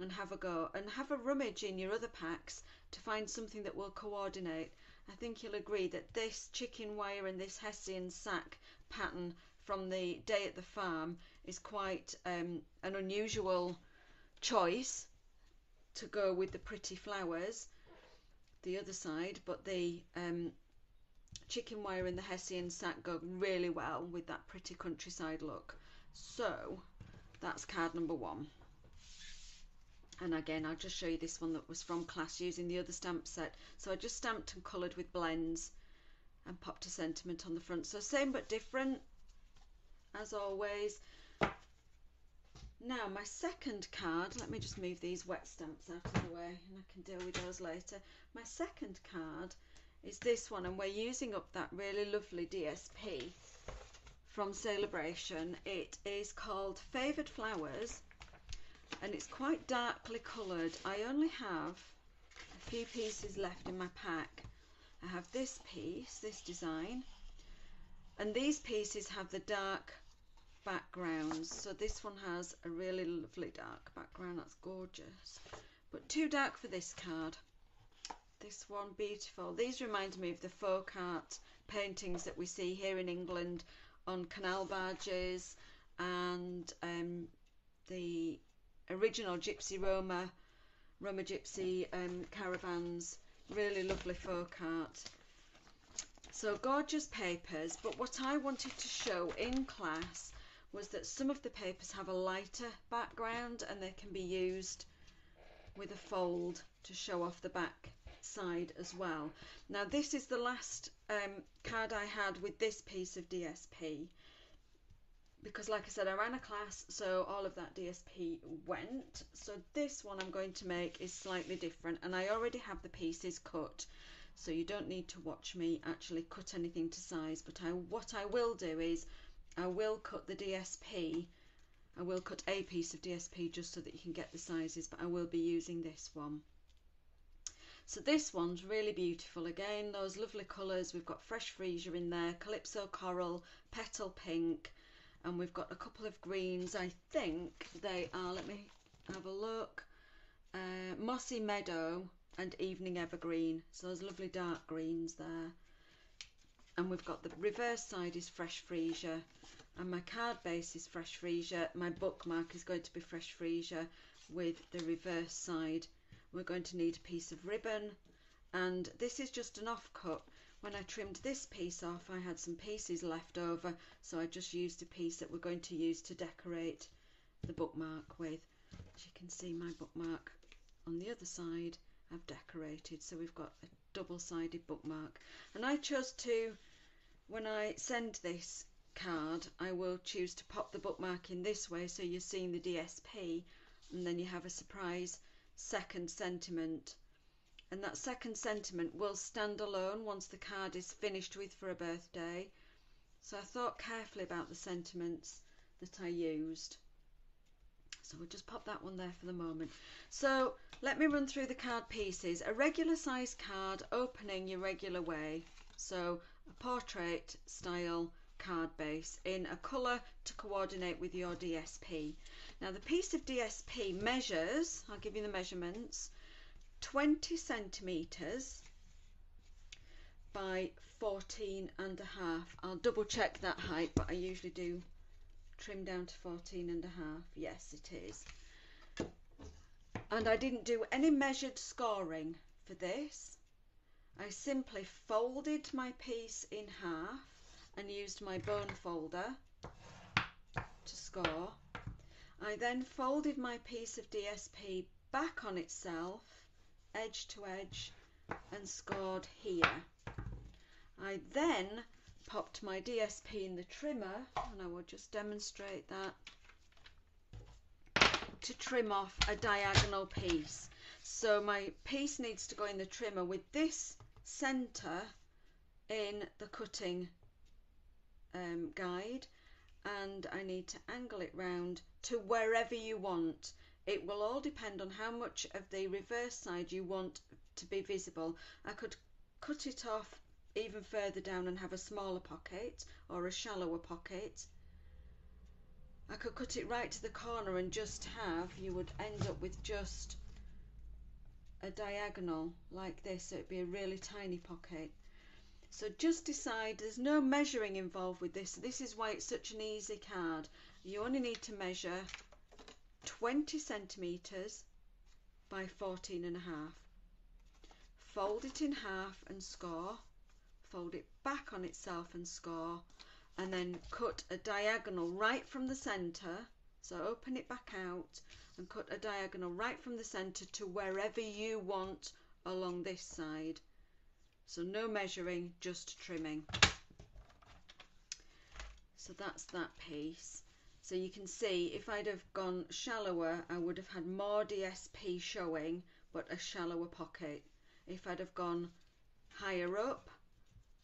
A: and have a go and have a rummage in your other packs to find something that will coordinate. I think you'll agree that this chicken wire and this Hessian sack pattern from the day at the farm is quite um, an unusual choice to go with the pretty flowers the other side but the um, chicken wire and the Hessian sack go really well with that pretty countryside look. So that's card number one and again I'll just show you this one that was from class using the other stamp set. So I just stamped and coloured with blends and popped a sentiment on the front. So same but different as always. Now my second card let me just move these wet stamps out of the way and I can deal with those later. My second card is this one and we're using up that really lovely DSP from Sale-A-Bration. It is called Favoured Flowers and it's quite darkly coloured. I only have a few pieces left in my pack. I have this piece, this design, and these pieces have the dark backgrounds. So this one has a really lovely dark background, that's gorgeous. But too dark for this card. This one, beautiful. These remind me of the folk art paintings that we see here in England on canal barges and um, the original Gypsy Roma, Roma Gypsy um, caravans. Really lovely folk art. So gorgeous papers, but what I wanted to show in class was that some of the papers have a lighter background and they can be used with a fold to show off the back side as well. Now this is the last um, card I had with this piece of DSP because like I said I ran a class so all of that DSP went. So this one I'm going to make is slightly different and I already have the pieces cut so you don't need to watch me actually cut anything to size. But I what I will do is I will cut the DSP I will cut a piece of DSP just so that you can get the sizes but I will be using this one. So this one's really beautiful again. Those lovely colours. We've got fresh freesia in there calypso coral petal pink and we've got a couple of greens I think they are let me have a look. Uh, mossy meadow and evening evergreen. So those lovely dark greens there. And we've got the reverse side is fresh freesia and my card base is fresh freesia. My bookmark is going to be fresh freesia with the reverse side. We're going to need a piece of ribbon. And this is just an offcut when I trimmed this piece off, I had some pieces left over, so I just used a piece that we're going to use to decorate the bookmark with. As you can see, my bookmark on the other side I've decorated, so we've got a double-sided bookmark. And I chose to, when I send this card, I will choose to pop the bookmark in this way, so you're seeing the DSP, and then you have a surprise second sentiment and that second sentiment will stand alone once the card is finished with for a birthday. So I thought carefully about the sentiments that I used. So we'll just pop that one there for the moment. So let me run through the card pieces. A regular size card opening your regular way. So a portrait style card base in a colour to coordinate with your DSP. Now the piece of DSP measures, I'll give you the measurements, 20 centimeters by 14 and a half. I'll double check that height, but I usually do trim down to 14 and a half. Yes, it is. And I didn't do any measured scoring for this. I simply folded my piece in half and used my bone folder to score. I then folded my piece of DSP back on itself edge to edge and scored here. I then popped my DSP in the trimmer and I will just demonstrate that to trim off a diagonal piece. So my piece needs to go in the trimmer with this centre in the cutting um, guide and I need to angle it round to wherever you want. It will all depend on how much of the reverse side you want to be visible. I could cut it off even further down and have a smaller pocket or a shallower pocket. I could cut it right to the corner and just have, you would end up with just a diagonal like this. So it'd be a really tiny pocket. So just decide, there's no measuring involved with this. This is why it's such an easy card. You only need to measure 20 centimetres by 14 and a half. Fold it in half and score. Fold it back on itself and score. And then cut a diagonal right from the centre. So open it back out and cut a diagonal right from the centre to wherever you want along this side. So no measuring, just trimming. So that's that piece. So you can see if I'd have gone shallower, I would have had more DSP showing, but a shallower pocket. If I'd have gone higher up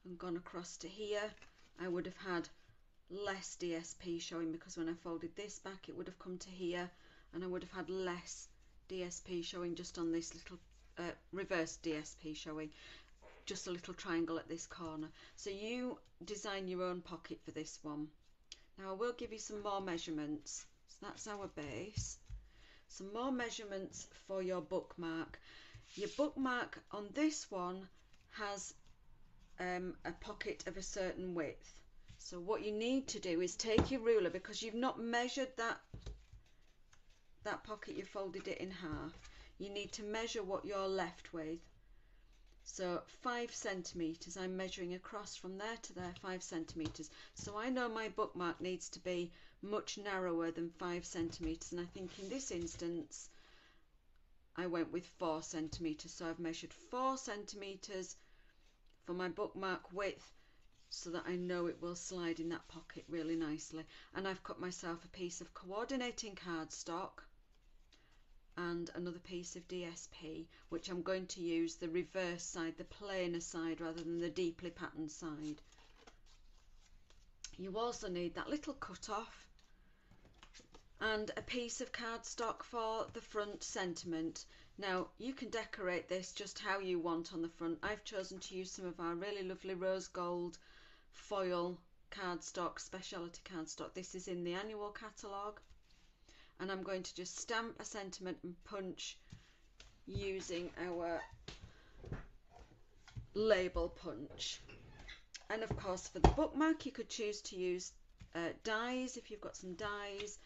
A: and gone across to here, I would have had less DSP showing because when I folded this back, it would have come to here and I would have had less DSP showing just on this little uh, reverse DSP showing just a little triangle at this corner. So you design your own pocket for this one. Now I will give you some more measurements. So that's our base. Some more measurements for your bookmark. Your bookmark on this one has um, a pocket of a certain width. So what you need to do is take your ruler because you've not measured that that pocket you folded it in half. You need to measure what you're left with. So five centimetres, I'm measuring across from there to there, five centimetres. So I know my bookmark needs to be much narrower than five centimetres. And I think in this instance, I went with four centimetres. So I've measured four centimetres for my bookmark width so that I know it will slide in that pocket really nicely. And I've cut myself a piece of coordinating cardstock and another piece of DSP which I'm going to use the reverse side, the plainer side rather than the deeply patterned side. You also need that little cut off and a piece of cardstock for the front sentiment. Now you can decorate this just how you want on the front. I've chosen to use some of our really lovely rose gold foil cardstock, specialty cardstock. This is in the annual catalogue and I'm going to just stamp a sentiment and punch using our label punch. And of course for the bookmark you could choose to use uh, dies if you've got some dies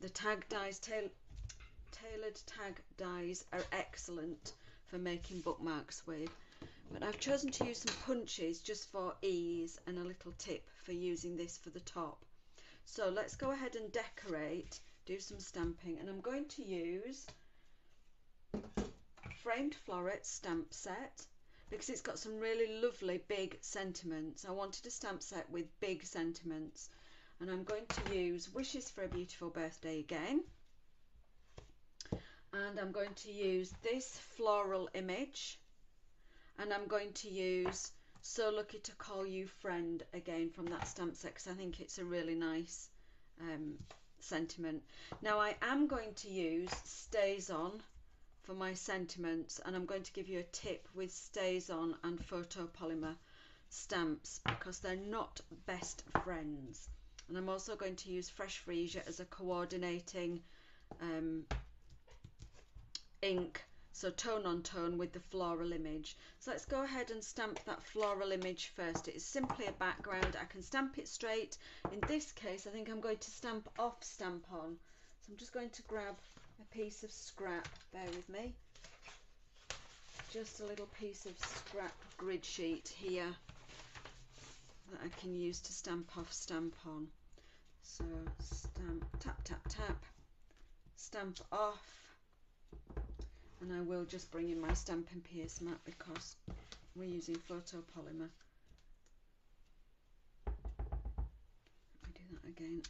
A: the tag dies tail tailored tag dies are excellent for making bookmarks with. But I've chosen to use some punches just for ease and a little tip for using this for the top. So let's go ahead and decorate do some stamping and I'm going to use framed floret stamp set because it's got some really lovely big sentiments. I wanted a stamp set with big sentiments and I'm going to use Wishes for a Beautiful Birthday again and I'm going to use this floral image and I'm going to use So Lucky to Call You Friend again from that stamp set because I think it's a really nice um, sentiment. Now I am going to use StazOn for my sentiments and I'm going to give you a tip with StazOn and photopolymer stamps because they're not best friends. And I'm also going to use Fresh Freesia as a coordinating um, ink so tone on tone with the floral image. So let's go ahead and stamp that floral image first. It is simply a background. I can stamp it straight. In this case, I think I'm going to stamp off stamp on. So I'm just going to grab a piece of scrap. Bear with me. Just a little piece of scrap grid sheet here that I can use to stamp off stamp on. So stamp, tap, tap, tap, stamp off and I will just bring in my Stampin' Pierce mat because we're using photopolymer. Do that again.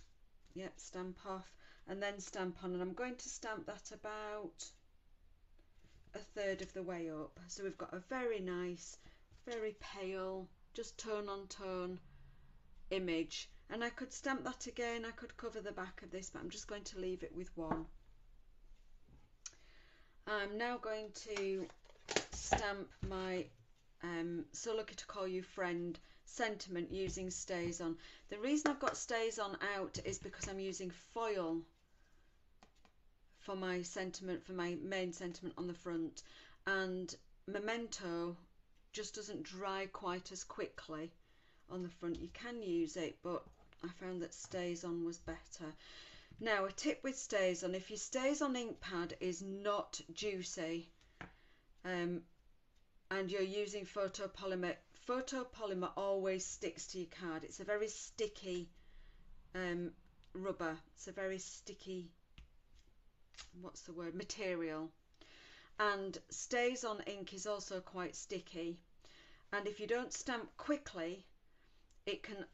A: Yep, stamp off and then stamp on and I'm going to stamp that about a third of the way up. So we've got a very nice, very pale, just tone on tone image and I could stamp that again, I could cover the back of this but I'm just going to leave it with one. I'm now going to stamp my um, So Lucky to Call You Friend sentiment using StazOn. The reason I've got StazOn out is because I'm using foil for my sentiment, for my main sentiment on the front. And Memento just doesn't dry quite as quickly on the front. You can use it, but I found that StazOn was better. Now, a tip with StazOn, if your on ink pad is not juicy um, and you're using photopolymer, photopolymer always sticks to your card. It's a very sticky um, rubber. It's a very sticky, what's the word, material. And StazOn ink is also quite sticky. And if you don't stamp quickly, it can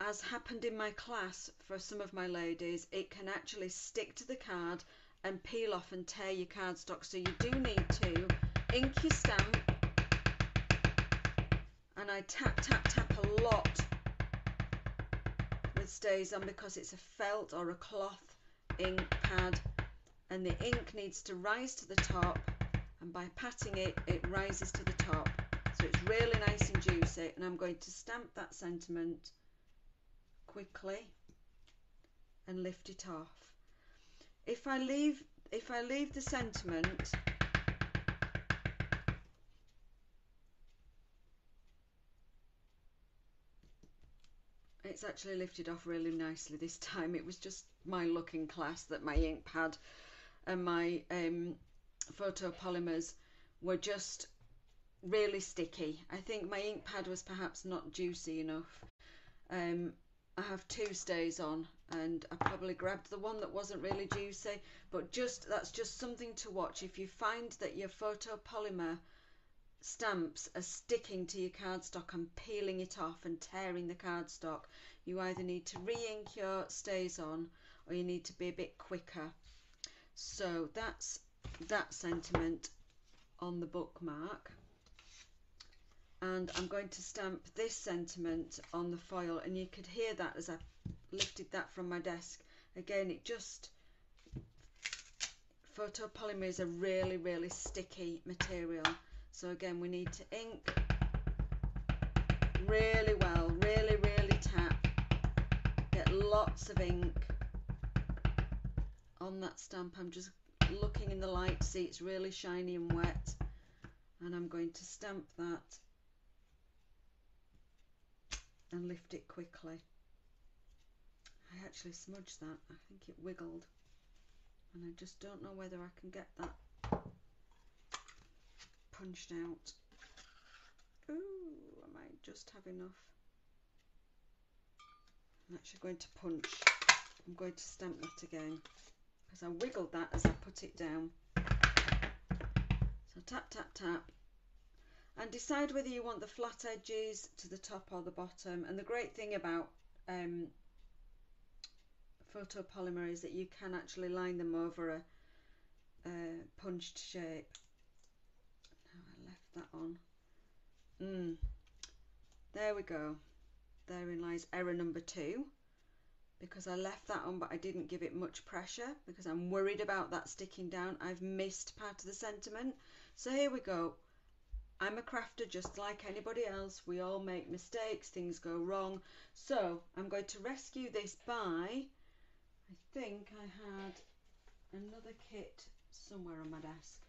A: as happened in my class for some of my ladies, it can actually stick to the card and peel off and tear your cardstock. So you do need to ink your stamp. And I tap, tap, tap a lot with on because it's a felt or a cloth ink pad. And the ink needs to rise to the top. And by patting it, it rises to the top. So it's really nice and juicy. And I'm going to stamp that sentiment quickly and lift it off. If I leave if I leave the sentiment it's actually lifted off really nicely this time. It was just my looking in class that my ink pad and my um, photopolymers were just really sticky. I think my ink pad was perhaps not juicy enough. Um, I have two StazOn, and I probably grabbed the one that wasn't really juicy but just that's just something to watch. If you find that your photopolymer stamps are sticking to your cardstock and peeling it off and tearing the cardstock you either need to re-ink your StazOn or you need to be a bit quicker. So that's that sentiment on the bookmark and I'm going to stamp this sentiment on the foil and you could hear that as I lifted that from my desk. Again it just photopolymer is a really really sticky material. So again we need to ink really well really really tap get lots of ink on that stamp. I'm just looking in the light to see it's really shiny and wet. And I'm going to stamp that and lift it quickly. I actually smudged that. I think it wiggled. And I just don't know whether I can get that punched out. Ooh, I might just have enough. I'm actually going to punch. I'm going to stamp that again because I wiggled that as I put it down. So tap, tap, tap and decide whether you want the flat edges to the top or the bottom. And the great thing about um, photopolymer is that you can actually line them over a, a punched shape. Now I left that on. Mm. there we go. Therein lies error number two because I left that on but I didn't give it much pressure because I'm worried about that sticking down. I've missed part of the sentiment. So here we go I'm a crafter just like anybody else. We all make mistakes, things go wrong. So I'm going to rescue this by, I think I had another kit somewhere on my desk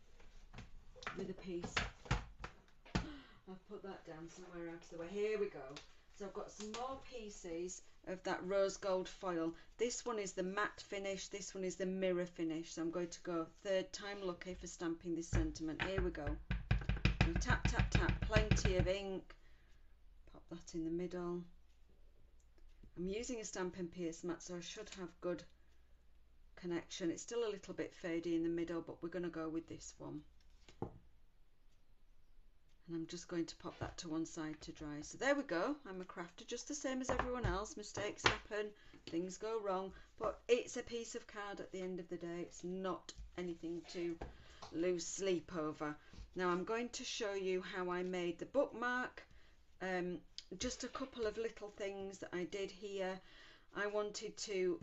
A: with a piece. I've put that down somewhere out of the way. Here we go. So I've got some more pieces of that rose gold foil. This one is the matte finish, this one is the mirror finish. So I'm going to go third time lucky for stamping this sentiment. Here we go tap, tap, tap, plenty of ink. Pop that in the middle. I'm using a Stampin' Pierce mat, so I should have good connection. It's still a little bit fadey in the middle, but we're going to go with this one. And I'm just going to pop that to one side to dry. So there we go. I'm a crafter just the same as everyone else. Mistakes happen, things go wrong, but it's a piece of card at the end of the day. It's not anything to lose sleep over. Now I'm going to show you how I made the bookmark. Um, just a couple of little things that I did here. I wanted to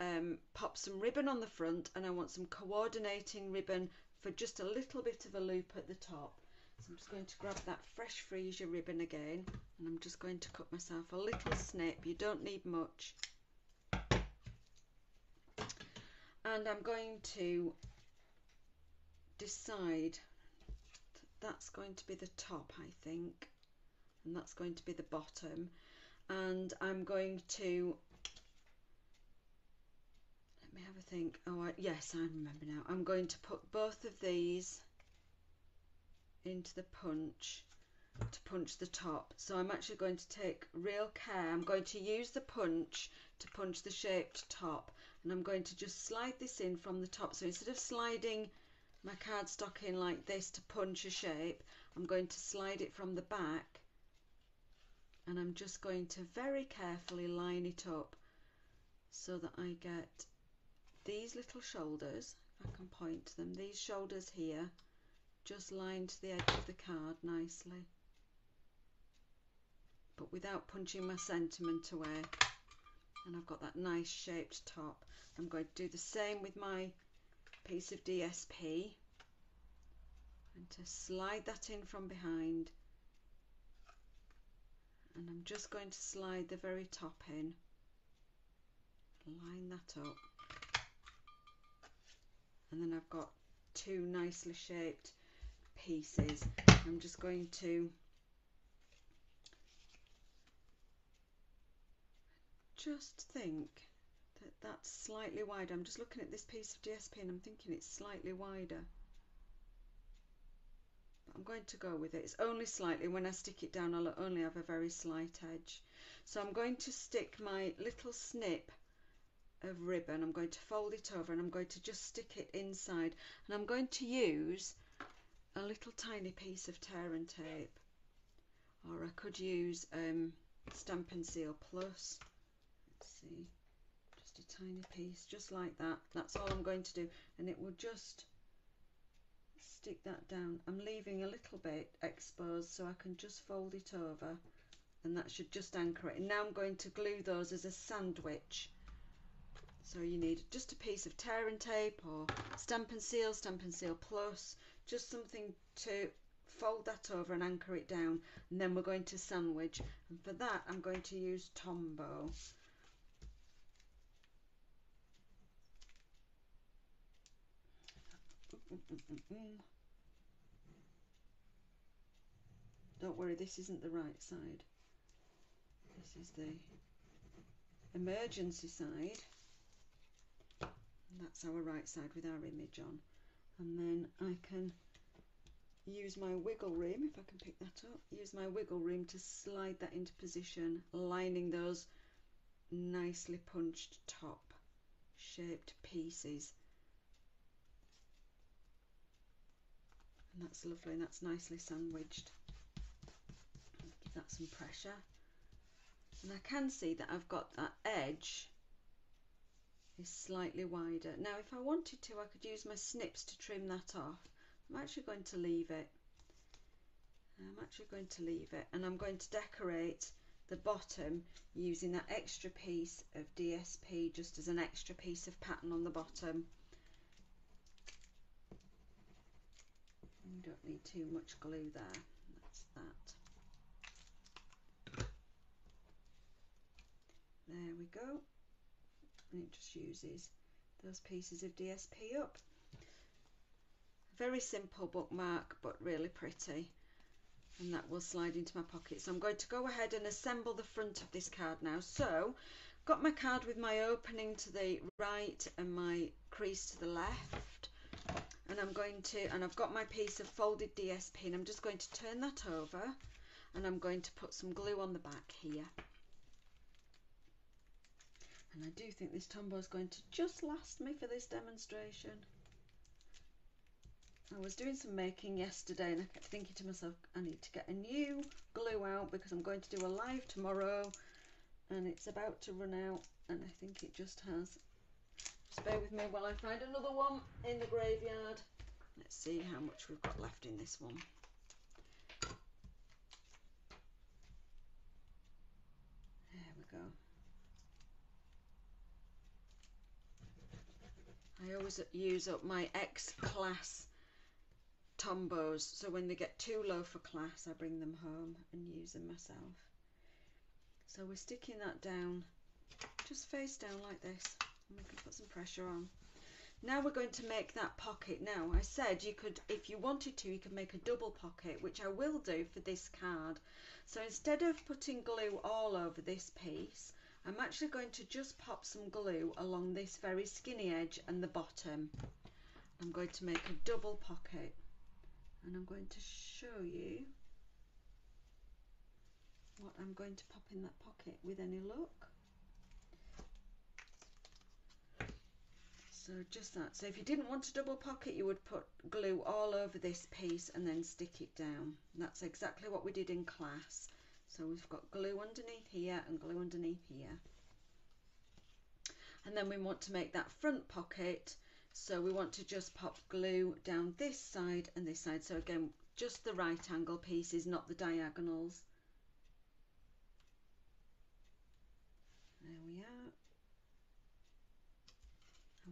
A: um, pop some ribbon on the front and I want some coordinating ribbon for just a little bit of a loop at the top. So I'm just going to grab that fresh freesia ribbon again and I'm just going to cut myself a little snip. You don't need much. And I'm going to decide that's going to be the top, I think, and that's going to be the bottom. And I'm going to let me have a think. Oh, I, yes, I remember now. I'm going to put both of these into the punch to punch the top. So I'm actually going to take real care. I'm going to use the punch to punch the shaped top and I'm going to just slide this in from the top. So instead of sliding my cardstock in like this to punch a shape, I'm going to slide it from the back and I'm just going to very carefully line it up so that I get these little shoulders, if I can point to them, these shoulders here, just lined to the edge of the card nicely but without punching my sentiment away. And I've got that nice shaped top. I'm going to do the same with my piece of DSP and to slide that in from behind. And I'm just going to slide the very top in. Line that up. And then I've got two nicely shaped pieces. I'm just going to just think that that's slightly wider. I'm just looking at this piece of DSP and I'm thinking it's slightly wider. But I'm going to go with it. It's only slightly. When I stick it down I'll only have a very slight edge. So I'm going to stick my little snip of ribbon. I'm going to fold it over and I'm going to just stick it inside. And I'm going to use a little tiny piece of tear and tape. Or I could use um, Stampin' Seal Plus. Let's see tiny piece just like that. That's all I'm going to do. And it will just stick that down. I'm leaving a little bit exposed so I can just fold it over and that should just anchor it. And now I'm going to glue those as a sandwich. So you need just a piece of tear and tape or Stampin' Seal, Stampin' Seal Plus, just something to fold that over and anchor it down. And then we're going to sandwich. And for that I'm going to use Tombow. Don't worry, this isn't the right side. This is the emergency side. That's our right side with our image on. And then I can use my wiggle room if I can pick that up use my wiggle room to slide that into position lining those nicely punched top shaped pieces that's lovely that's nicely sandwiched give that some pressure and I can see that I've got that edge is slightly wider. Now if I wanted to I could use my snips to trim that off. I'm actually going to leave it. I'm actually going to leave it and I'm going to decorate the bottom using that extra piece of DSP just as an extra piece of pattern on the bottom. You don't need too much glue there. That's that. There we go and it just uses those pieces of DSP up. Very simple bookmark but really pretty and that will slide into my pocket. So I'm going to go ahead and assemble the front of this card now. So got my card with my opening to the right and my crease to the left and I'm going to and I've got my piece of folded DSP and I'm just going to turn that over and I'm going to put some glue on the back here and I do think this Tombow is going to just last me for this demonstration. I was doing some making yesterday and I kept thinking to myself, I need to get a new glue out because I'm going to do a live tomorrow and it's about to run out and I think it just has. Just bear with me while I find another one in the graveyard. Let's see how much we've got left in this one. There we go. I always use up my X-Class Tombows. So when they get too low for class, I bring them home and use them myself. So we're sticking that down, just face down like this. Put some pressure on. Now we're going to make that pocket. Now I said you could, if you wanted to, you could make a double pocket, which I will do for this card. So instead of putting glue all over this piece, I'm actually going to just pop some glue along this very skinny edge and the bottom. I'm going to make a double pocket and I'm going to show you what I'm going to pop in that pocket with any luck. So just that. So if you didn't want a double pocket, you would put glue all over this piece and then stick it down. that's exactly what we did in class. So we've got glue underneath here and glue underneath here. And then we want to make that front pocket. So we want to just pop glue down this side and this side. So again, just the right angle pieces, not the diagonals. There we are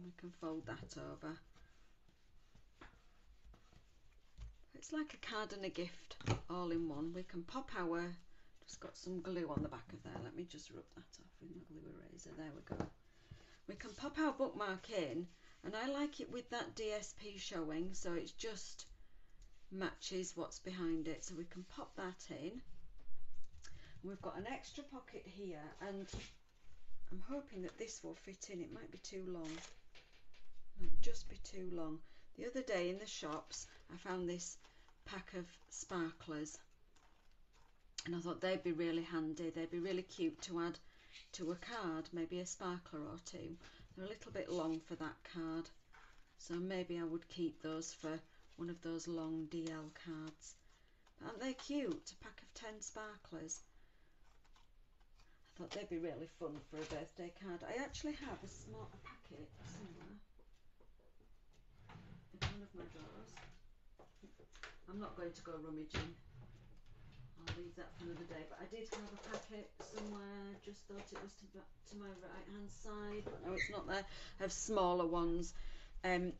A: and we can fold that over. It's like a card and a gift all in one. We can pop our, just got some glue on the back of there. Let me just rub that off with my glue eraser. There we go. We can pop our bookmark in and I like it with that DSP showing so it just matches what's behind it. So we can pop that in. We've got an extra pocket here and I'm hoping that this will fit in. It might be too long just be too long. The other day in the shops, I found this pack of sparklers and I thought they'd be really handy. They'd be really cute to add to a card, maybe a sparkler or two. They're a little bit long for that card, so maybe I would keep those for one of those long DL cards. Aren't they cute? A pack of 10 sparklers. I thought they'd be really fun for a birthday card. I actually have a small packet somewhere my drawers. I'm not going to go rummaging. I'll leave that for another day. But I did have a packet somewhere. Just thought it was to, to my right hand side. But no, it's not there. I have smaller ones. Um,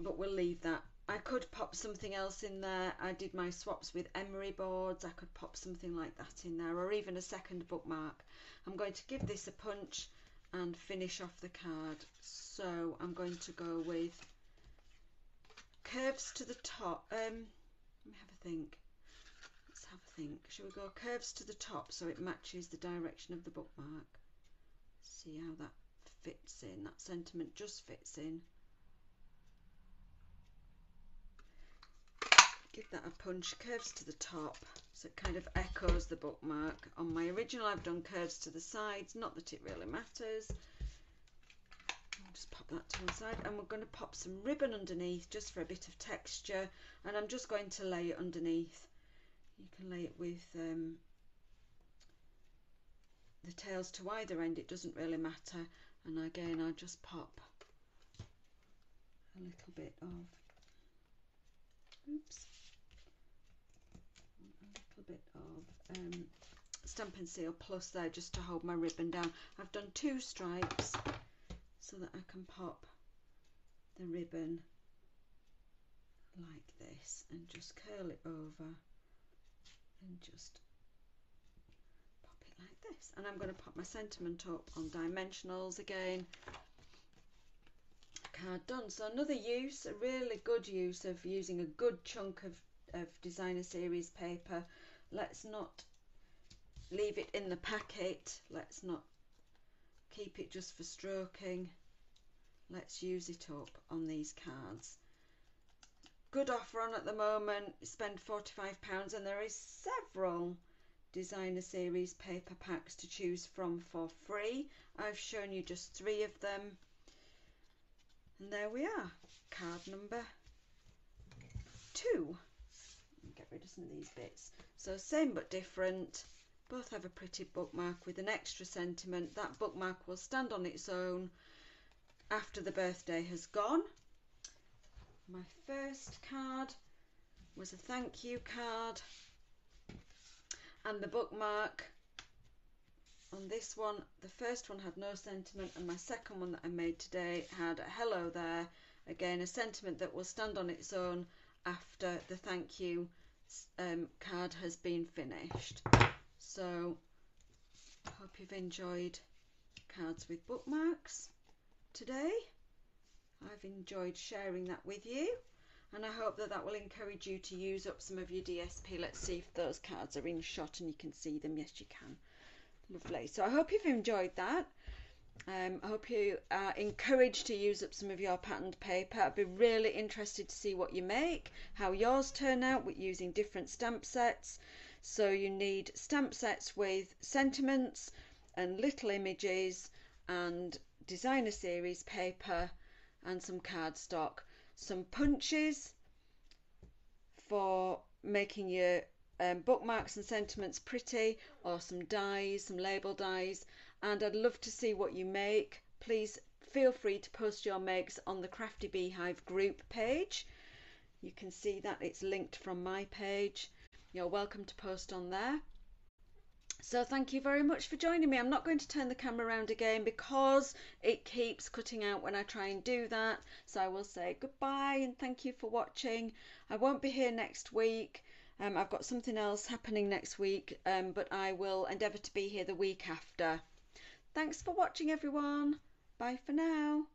A: but we'll leave that. I could pop something else in there. I did my swaps with emery boards. I could pop something like that in there or even a second bookmark. I'm going to give this a punch and finish off the card. So I'm going to go with curves to the top. Um, let me have a think. Let's have a think. Shall we go curves to the top so it matches the direction of the bookmark? See how that fits in. That sentiment just fits in. Give that a punch. Curves to the top so it kind of echoes the bookmark. On my original I've done curves to the sides. Not that it really matters just pop that to one side and we're going to pop some ribbon underneath just for a bit of texture and I'm just going to lay it underneath. You can lay it with um, the tails to either end it doesn't really matter. And again I'll just pop a little bit of oops a little bit of um, Seal plus there just to hold my ribbon down. I've done two stripes so that I can pop the ribbon like this and just curl it over and just pop it like this. And I'm going to pop my sentiment up on dimensionals again. Card done. So another use a really good use of using a good chunk of, of designer series paper. Let's not leave it in the packet. Let's not keep it just for stroking let's use it up on these cards. Good offer on at the moment. Spend 45 pounds and there is several designer series paper packs to choose from for free. I've shown you just three of them. And there we are. Card number two. Get rid of some of these bits. So same but different. Both have a pretty bookmark with an extra sentiment. That bookmark will stand on its own after the birthday has gone. My first card was a thank you card and the bookmark on this one the first one had no sentiment and my second one that I made today had a hello there again a sentiment that will stand on its own after the thank you um, card has been finished. So, I hope you've enjoyed cards with bookmarks today. I've enjoyed sharing that with you and I hope that that will encourage you to use up some of your DSP. Let's see if those cards are in shot and you can see them. Yes, you can. Lovely. So I hope you've enjoyed that. Um, I hope you are encouraged to use up some of your patterned paper. I'd be really interested to see what you make, how yours turn out with using different stamp sets. So you need stamp sets with sentiments and little images and designer series paper and some cardstock some punches for making your um, bookmarks and sentiments pretty or some dies, some label dies and I'd love to see what you make. Please feel free to post your makes on the Crafty Beehive group page. You can see that it's linked from my page. You're welcome to post on there. So thank you very much for joining me. I'm not going to turn the camera around again because it keeps cutting out when I try and do that. So I will say goodbye and thank you for watching. I won't be here next week. Um, I've got something else happening next week, um, but I will endeavour to be here the week after. Thanks for watching everyone. Bye for now.